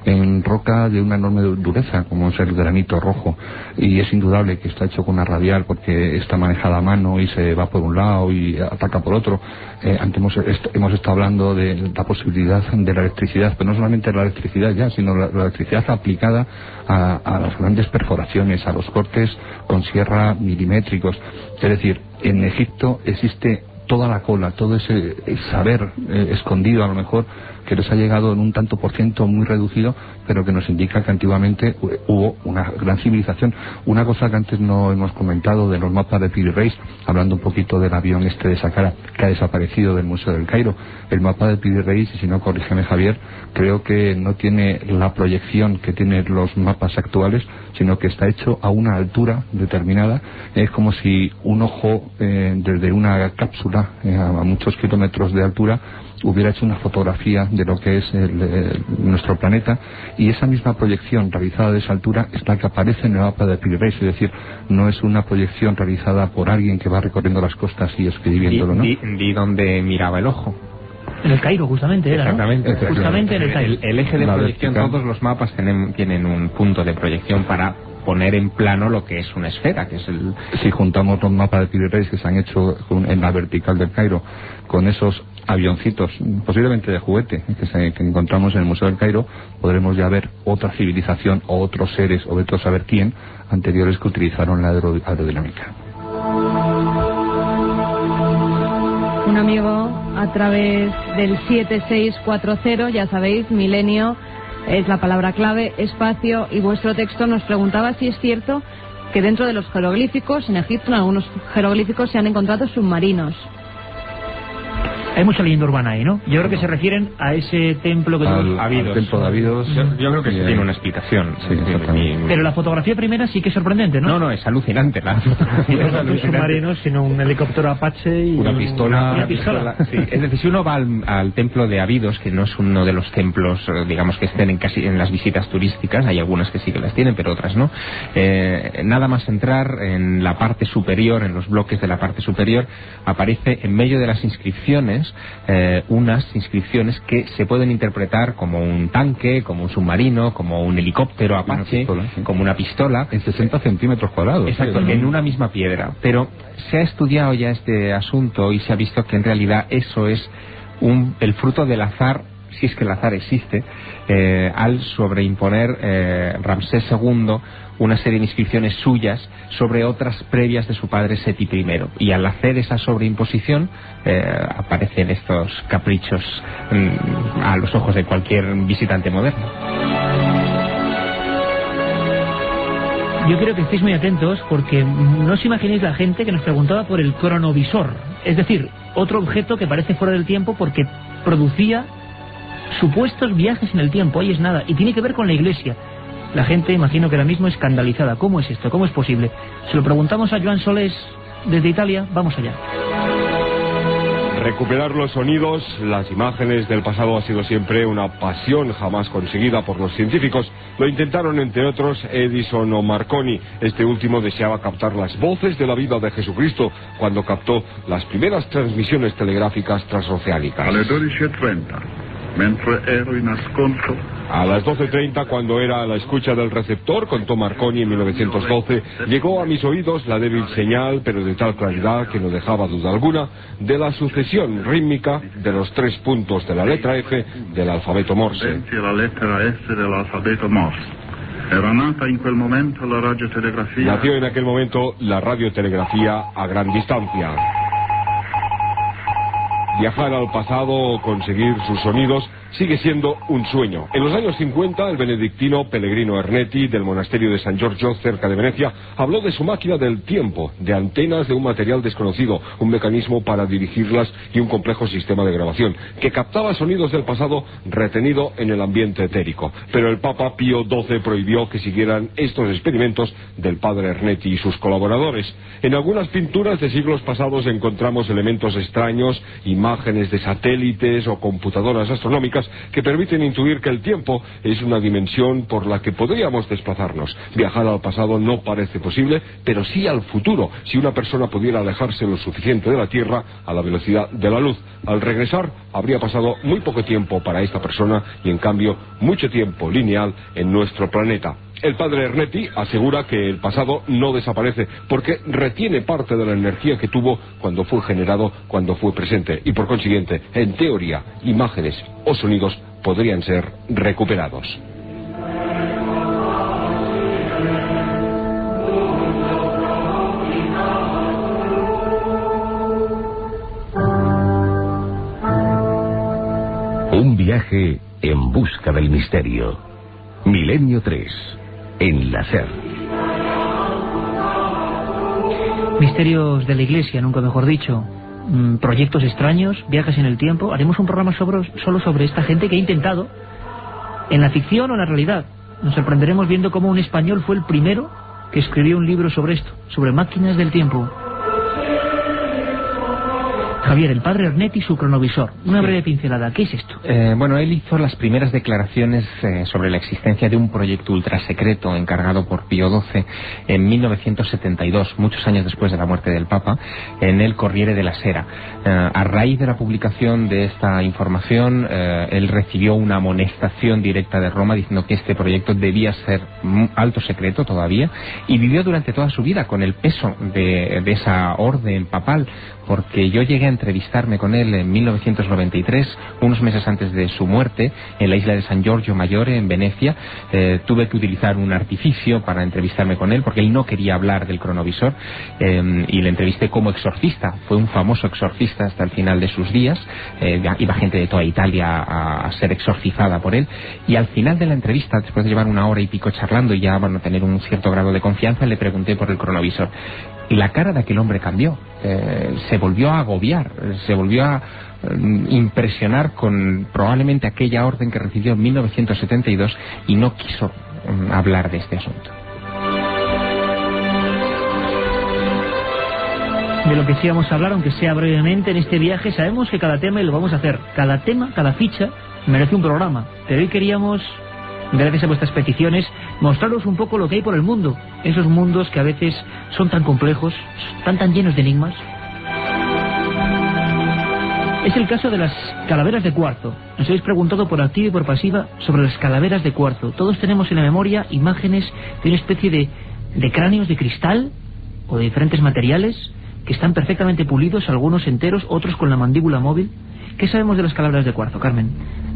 en roca de una enorme du- dureza, como es el granito rojo. Y es indudable que está hecho con una radial porque está manejada a mano y se va por un lado y ataca por otro. Eh, antes hemos, est- hemos estado hablando de la posibilidad de la electricidad, pero no solamente la electricidad ya, sino la, electricidad aplicada a, las grandes perforaciones, a los cortes con sierra milimétricos. Es decir, en Egipto existe toda la cola, todo ese saber eh, escondido a lo mejor que les ha llegado en un tanto por ciento muy reducido, pero que nos indica que antiguamente hu- hubo una gran civilización. Una cosa que antes no hemos comentado de los mapas de Piri Reis, hablando un poquito del avión este de Saqqara que ha desaparecido del Museo del Cairo. El mapa de Piri Reis, y si no corrígeme Javier, creo que no tiene la proyección que tienen los mapas actuales, sino que está hecho a una altura determinada. Es como si un ojo eh, desde una cápsula eh, a muchos kilómetros de altura hubiera hecho una fotografía de lo que es el, eh, nuestro planeta y esa misma proyección realizada de esa altura es la que aparece en el mapa de Piri Reis, es decir, no es una proyección realizada por alguien que va recorriendo las costas y escribiéndolo, ¿no? Di, di dónde miraba el ojo. En el Cairo, justamente, era, ¿no? Exactamente. Justamente en el Cairo. El, el eje de La proyección, vertical. todos los mapas tienen, tienen un punto de proyección para poner en plano lo que es una esfera, que es el... si juntamos los mapas de Piri Reis que se han hecho en la vertical del Cairo con esos avioncitos, posiblemente de juguete, que, se- que encontramos en el Museo del Cairo, podremos ya ver otra civilización o otros seres, o de saber quién, anteriores que utilizaron la aero- aerodinámica. Un amigo a través del 7640, ya sabéis, milenio es la palabra clave, espacio, y vuestro texto nos preguntaba si es cierto que dentro de los jeroglíficos, en Egipto, en algunos jeroglíficos se han encontrado submarinos. Hay mucha leyenda urbana ahí, ¿no? Yo creo que se refieren a ese templo que... Al, Habidos. al templo de Abidos. Yo, yo creo que sí tiene una explicación. Sí, Es exactamente. Pero la fotografía primera sí que es sorprendente, ¿no? No, no, es alucinante. La <laughs> fotografía es No son alucinante. submarinos, sino un helicóptero Apache y Una un- pistola. Una pistola. Sí, es decir, si uno va al, al templo de Abidos, que no es uno de los templos, eh, digamos, que estén en casi en las visitas turísticas, hay algunas que sí que las tienen, pero otras no. eh, nada más entrar en la parte superior, en los bloques de la parte superior, aparece en medio de las inscripciones eh, unas inscripciones que se pueden interpretar como un tanque, como un submarino, como un helicóptero Apache, pistola, sí. como una pistola. En 60 centímetros cuadrados. Exacto, sí, en una misma piedra. Pero se ha estudiado ya este asunto y se ha visto que en realidad eso es un, el fruto del azar, si es que el azar existe, eh, al sobreimponer eh, Ramsés II una serie de inscripciones suyas sobre otras previas de su padre Seti I. Y al hacer esa sobreimposición eh, aparecen estos caprichos mm, a los ojos de cualquier visitante moderno. Yo creo que estéis muy atentos porque no os imaginéis la gente que nos preguntaba por el cronovisor. Es decir, otro objeto que parece fuera del tiempo porque producía supuestos viajes en el tiempo. Ahí es nada. Y tiene que ver con la iglesia. La gente, imagino que ahora mismo escandalizada. ¿Cómo es esto? ¿Cómo es posible? Se lo preguntamos a Joan Solés desde Italia. Vamos allá. Recuperar los sonidos, las imágenes del pasado ha sido siempre una pasión jamás conseguida por los científicos. Lo intentaron entre otros Edison o Marconi. Este último deseaba captar las voces de la vida de Jesucristo cuando captó las primeras transmisiones telegráficas transoceánicas. Alle 12.30, mentre ero in ascolto, A las 12.30, cuando era a la escucha del receptor, contó Marconi en 1912, llegó a mis oídos la débil señal, pero de tal claridad que no dejaba duda alguna, de la sucesión rítmica de los tres puntos de la letra F del alfabeto Morse. Era nata in quel momento la. Nació en aquel momento la radiotelegrafía a gran distancia. Viajar al pasado o conseguir sus sonidos sigue siendo un sueño. En los años 50, el benedictino Pellegrino Ernetti, del monasterio de San Giorgio, cerca de Venecia, habló de su máquina del tiempo, de antenas de un material desconocido, un mecanismo para dirigirlas y un complejo sistema de grabación, que captaba sonidos del pasado retenido en el ambiente etérico. Pero el Papa Pío XII prohibió que siguieran estos experimentos del padre Ernetti y sus colaboradores. En algunas pinturas de siglos pasados encontramos elementos extraños, imágenes de satélites o computadoras astronómicas que permiten intuir que el tiempo es una dimensión por la que podríamos desplazarnos. Viajar al pasado no parece posible, pero sí al futuro, si una persona pudiera alejarse lo suficiente de la Tierra a la velocidad de la luz. Al regresar, habría pasado muy poco tiempo para esta persona y, en cambio, mucho tiempo lineal en nuestro planeta. El padre Ernetti asegura que el pasado no desaparece porque retiene parte de la energía que tuvo cuando fue generado, cuando fue presente y por consiguiente, en teoría, imágenes o sonidos podrían ser recuperados. Un viaje en busca del misterio. Milenio 3. En la SER. Misterios de la Iglesia, nunca mejor dicho. Mm, proyectos extraños, viajes en el tiempo. Haremos un programa sobre- solo sobre esta gente que ha intentado, en la ficción o en la realidad. Nos sorprenderemos viendo cómo un español fue el primero que escribió un libro sobre esto, sobre máquinas del tiempo. Javier, el padre Ernetti y su cronovisor. Una breve pincelada. ¿Qué es esto? Eh, bueno, él hizo las primeras declaraciones eh, sobre la existencia de un proyecto ultrasecreto encargado por Pío XII en 1972, muchos años después de la muerte del Papa, en el Corriere della Sera. Eh, a raíz de la publicación de esta información, eh, él recibió una amonestación directa de Roma diciendo que este proyecto debía ser alto secreto todavía y vivió durante toda su vida con el peso de, de esa orden papal, porque yo llegué a entrevistarme con él en 1993, unos meses antes de su muerte, en la isla de San Giorgio Maggiore, en Venecia. Eh, tuve que utilizar un artificio para entrevistarme con él, porque él no quería hablar del cronovisor, eh, y le entrevisté como exorcista. Fue un famoso exorcista hasta el final de sus días. Eh, iba gente de toda Italia a, a ser exorcizada por él. Y al final de la entrevista, después de llevar una hora y pico charlando y ya, bueno, tener un cierto grado de confianza, le pregunté por el cronovisor. Y la cara de aquel hombre cambió. Eh, se volvió a agobiar, se volvió a eh, impresionar con probablemente aquella orden que recibió en 1972 y no quiso mm, hablar de este asunto. de lo que sí vamos a hablar, aunque sea brevemente en este viaje. Sabemos que cada tema, y lo vamos a hacer, cada tema, cada ficha, merece un programa. Pero hoy queríamos, gracias a vuestras peticiones, mostraros un poco lo que hay por el mundo. Esos mundos que a veces son tan complejos, tan tan llenos de enigmas. Es el caso de las calaveras de cuarzo. Nos habéis preguntado por activa y por pasiva sobre las calaveras de cuarzo. Todos tenemos en la memoria imágenes de una especie de, de cráneos de cristal o de diferentes materiales que están perfectamente pulidos, algunos enteros, otros con la mandíbula móvil. ¿Qué sabemos de las calaveras de cuarzo, Carmen?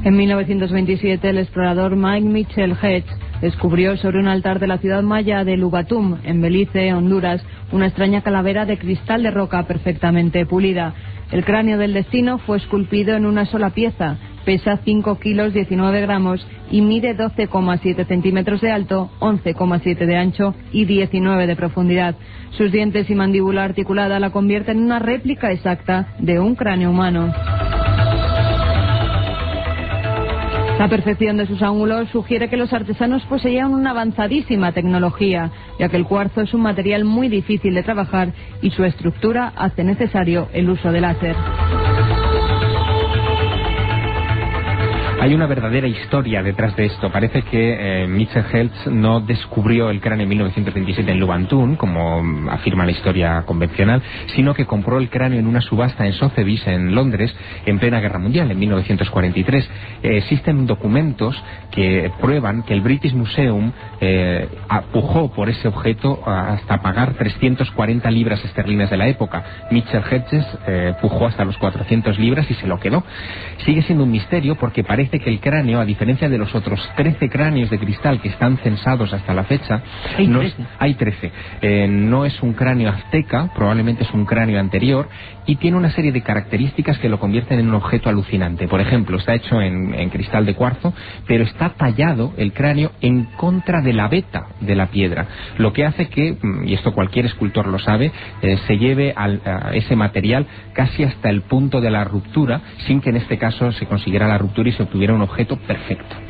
En 1927, el explorador Mike Mitchell Hedge descubrió sobre un altar de la ciudad maya de Lubatum, en Belice, Honduras, una extraña calavera de cristal de roca perfectamente pulida. El cráneo del destino fue esculpido en una sola pieza, pesa 5 kilos 19 gramos y mide 12,7 centímetros de alto, 11,7 de ancho y 19 de profundidad. Sus dientes y mandíbula articulada la convierten en una réplica exacta de un cráneo humano. La perfección de sus ángulos sugiere que los artesanos poseían una avanzadísima tecnología, ya que el cuarzo es un material muy difícil de trabajar y su estructura hace necesario el uso del láser. Hay una verdadera historia detrás de esto. Parece que eh, Mitchell Heltz no descubrió el cráneo en 1927 en Lubantún, como mm, afirma la historia convencional, sino que compró el cráneo en una subasta en Sotheby's, en Londres, en plena Guerra Mundial, en 1943. Eh, existen documentos que prueban que el British Museum eh, apujó por ese objeto hasta pagar 340 libras esterlinas de la época. Mitchell Hedges eh, pujó hasta los 400 libras y se lo quedó. Sigue siendo un misterio porque parece que el cráneo, a diferencia de los otros 13 cráneos de cristal que están censados hasta la fecha, Hay no 13. es- hay 13. Eh, no es un cráneo azteca, probablemente es un cráneo anterior y tiene una serie de características que lo convierten en un objeto alucinante. Por ejemplo, está hecho en, cristal de cuarzo, pero está tallado el cráneo en contra de la veta de la piedra, lo que hace que, mm, y esto cualquier escultor lo sabe, eh, se lleve a ese material casi hasta el punto de la ruptura, sin que en este caso se consiguiera la ruptura y se obtuviera un objeto perfecto.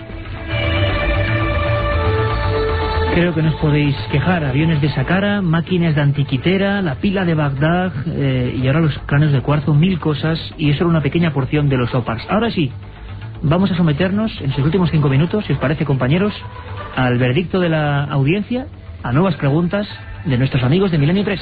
Creo que no os podéis quejar. Aviones de Saqqara, máquinas de antiquitera, la pila de Bagdad eh, y ahora los cráneos de cuarzo, mil cosas y eso era una pequeña porción de los OPARS. Ahora sí, vamos a someternos en sus últimos cinco minutos, si os parece compañeros, al veredicto de la audiencia, a nuevas preguntas de nuestros amigos de Milenio 3.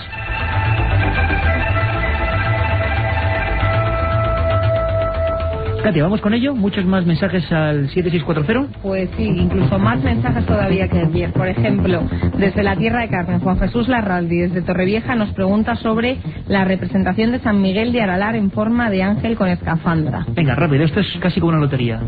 Katia, vamos con ello. Muchos más mensajes al 7640. Pues sí, incluso más mensajes todavía que ayer. Por ejemplo, desde la Tierra de Carmen, Juan Jesús Larraldi, desde Torrevieja, nos pregunta sobre la representación de San Miguel de Aralar en forma de ángel con escafandra. Venga, rápido, esto es casi como una lotería.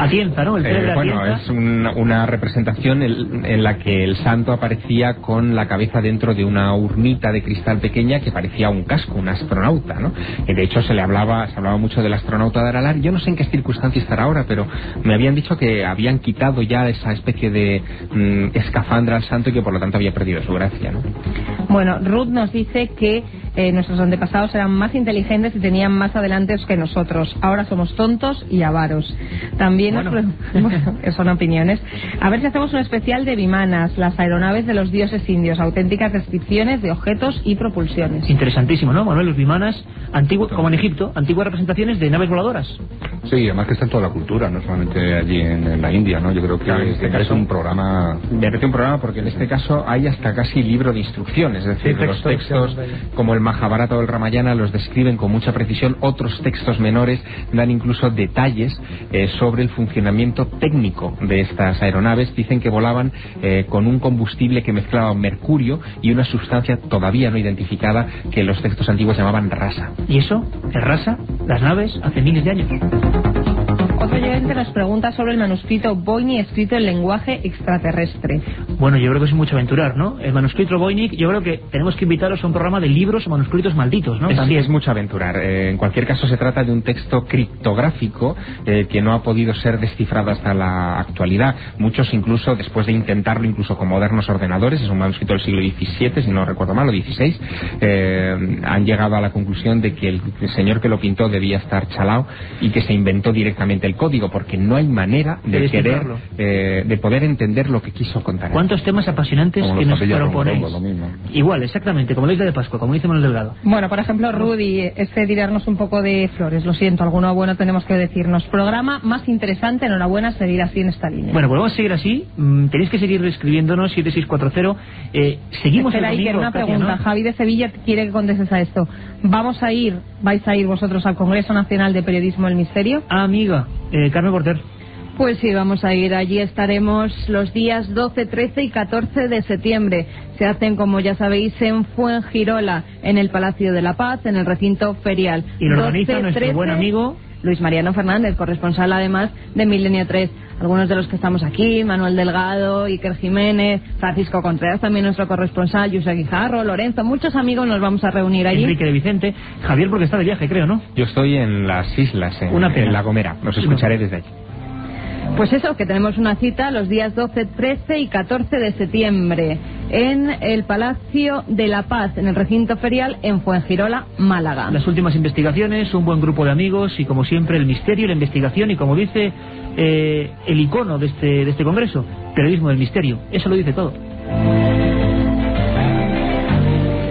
Atienza, ¿no? El Eh, bueno, Atienza. es una, una representación en, en la que el santo aparecía con la cabeza dentro de una urnita de cristal pequeña que parecía un casco, un astronauta, ¿no? Y de hecho se le hablaba, se hablaba mucho del astronauta de Aralar. Yo no sé en qué circunstancia estará ahora, pero me habían dicho que habían quitado ya esa especie de mm, escafandra al santo y que por lo tanto había perdido su gracia, ¿no? Bueno, Ruth nos dice que eh, nuestros antepasados eran más inteligentes y tenían más adelantes que nosotros. Ahora somos tontos y avaros. También nos bueno, <laughs> son opiniones. A ver si hacemos un especial de Vimanas, las aeronaves de los dioses indios, auténticas descripciones de objetos y propulsiones. Interesantísimo, ¿no? Manuel, los bimanas, antiguo, como en Egipto, antiguas representaciones de naves voladoras. Sí, además que está en toda la cultura, no solamente allí en, en la India, ¿no? Yo creo que Claro, en este es un programa... Merece un programa porque en este caso hay hasta casi libro de instrucciones, es decir, Sí, los textos, textos como el Mahabharata o el Ramayana los describen con mucha precisión, otros textos menores dan incluso detalles eh, sobre el funcionamiento técnico de estas aeronaves. Dicen que volaban eh, con un combustible que mezclaba mercurio y una sustancia todavía no identificada que los textos antiguos llamaban rasa. ¿Y eso? ¿Es rasa? Las naves hace miles de años. Otro oyente nos pregunta sobre el manuscrito Boini escrito en lenguaje extraterrestre. Bueno, yo creo que es mucho aventurar, ¿no? El manuscrito Voynich, yo creo que tenemos que invitaros a un programa de libros o manuscritos malditos, ¿no? Es, También. es mucho aventurar. Eh, en cualquier caso, se trata de un texto criptográfico eh, que no ha podido ser descifrado hasta la actualidad. Muchos, incluso después de intentarlo, incluso con modernos ordenadores, es un manuscrito del siglo XVII, si no recuerdo mal, o XVI, eh, han llegado a la conclusión de que el señor que lo pintó debía estar chalao y que se inventó directamente el código, porque no hay manera De de, querer, eh, de poder entender lo que quiso contar. ¿Cuántos temas apasionantes Como que nos proponéis? Igual, exactamente, como la isla de Pascua, como dice Manuel Delgado. Bueno, por ejemplo, Rudy, este tirarnos un poco de flores, lo siento, alguno bueno tenemos que decirnos. Programa más interesante, enhorabuena, seguir así en esta línea. Bueno, pues vamos a seguir así. Mm, tenéis que seguir escribiéndonos 7640. Eh, seguimos Espera, el Iker, domingo, una Katia, pregunta. ¿no? Javi de Sevilla quiere que contestes a esto. ¿Vamos a ir, vais a ir vosotros al Congreso Nacional de Periodismo del Misterio? Ah, amiga, eh, Carmen Porter. Pues sí, vamos a ir. Allí estaremos los días 12, 13 y 14 de septiembre. Se hacen, como ya sabéis, en Fuengirola, en el Palacio de la Paz, en el recinto ferial. Y lo organiza 12, nuestro 13, buen amigo Luis Mariano Fernández, corresponsal además de Milenio 3. Algunos de los que estamos aquí, Manuel Delgado, Iker Jiménez, Francisco Contreras, también nuestro corresponsal, José Guijarro, Lorenzo, muchos amigos nos vamos a reunir allí. Enrique de Vicente. Javier, porque está de viaje, creo, ¿no? Yo estoy en las islas, en, Una en La Gomera. Los escucharé desde allí. Pues eso, que tenemos una cita los días 12, 13 y 14 de septiembre en el Palacio de la Paz, en el recinto ferial en Fuengirola, Málaga. Las últimas investigaciones, un buen grupo de amigos y como siempre el misterio, la investigación y como dice eh, el icono de este, de este congreso, periodismo del misterio. Eso lo dice todo.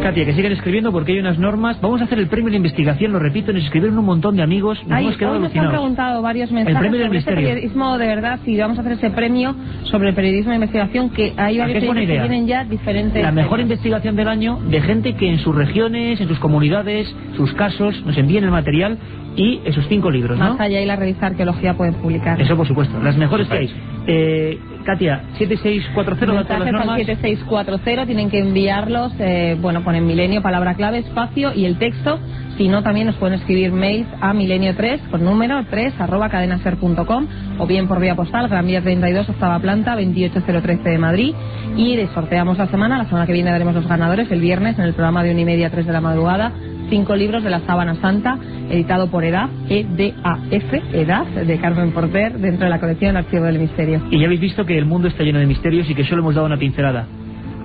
Katia, que sigan escribiendo porque hay unas normas. Vamos a hacer el premio de investigación, lo repito, nos escribieron un montón de amigos, nos Ay, hemos quedado hoy nos han preguntado varios mensajes premio del sobre este misterio. periodismo de verdad, si vamos a hacer ese premio sobre el periodismo de investigación, que hay ¿A varios que tienen ya diferentes... La mejor investigación del año de gente que en sus regiones, en sus comunidades, sus casos, nos envíen el material y esos cinco libros, ¿no? Más allá y la revista Arqueología pueden publicar. Eso por supuesto, las mejores que hay. Eh, Katia, 7640, datos las Mensajes al normas. 7640 tienen que enviarlos, eh, bueno, ponen milenio, palabra clave, espacio y el texto. Si no, también nos pueden escribir mails a milenio3 con número 3 arroba cadenaser.com o bien por vía postal, Gran Vía 32, octava planta, 28013 de Madrid. Y sorteamos la semana, la semana que viene daremos los ganadores el viernes en el programa de 1 y media a 3 de la madrugada. Cinco libros de la Sábana Santa, editado por EDAF, E-D-A-F, EDAF, de Carmen Porter, dentro de la colección Archivo del Misterio. Y ya habéis visto que el mundo está lleno de misterios y que solo hemos dado una pincelada.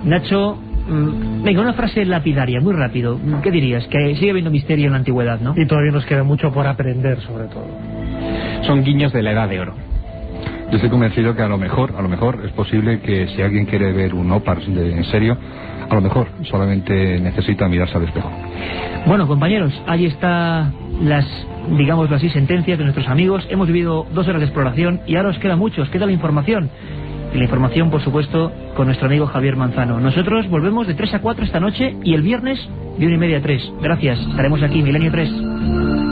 Nacho, mm, venga, una frase lapidaria, muy rápido. ¿Qué dirías? Que sigue habiendo misterio en la antigüedad, ¿no? Y todavía nos queda mucho por aprender, sobre todo. Son guiños de la edad de oro. Yo estoy convencido que a lo mejor, a lo mejor es posible que si alguien quiere ver un OPARS de, en serio, a lo mejor solamente necesita mirarse al espejo. Bueno, compañeros, ahí está las, digámoslo así, sentencias de nuestros amigos. Hemos vivido dos horas de exploración y ahora os queda mucho, os queda la información. Y la información, por supuesto, con nuestro amigo Javier Manzano. Nosotros volvemos de 3 a 4 esta noche y el viernes de 1 y media a 3. Gracias, estaremos aquí, Milenio 3.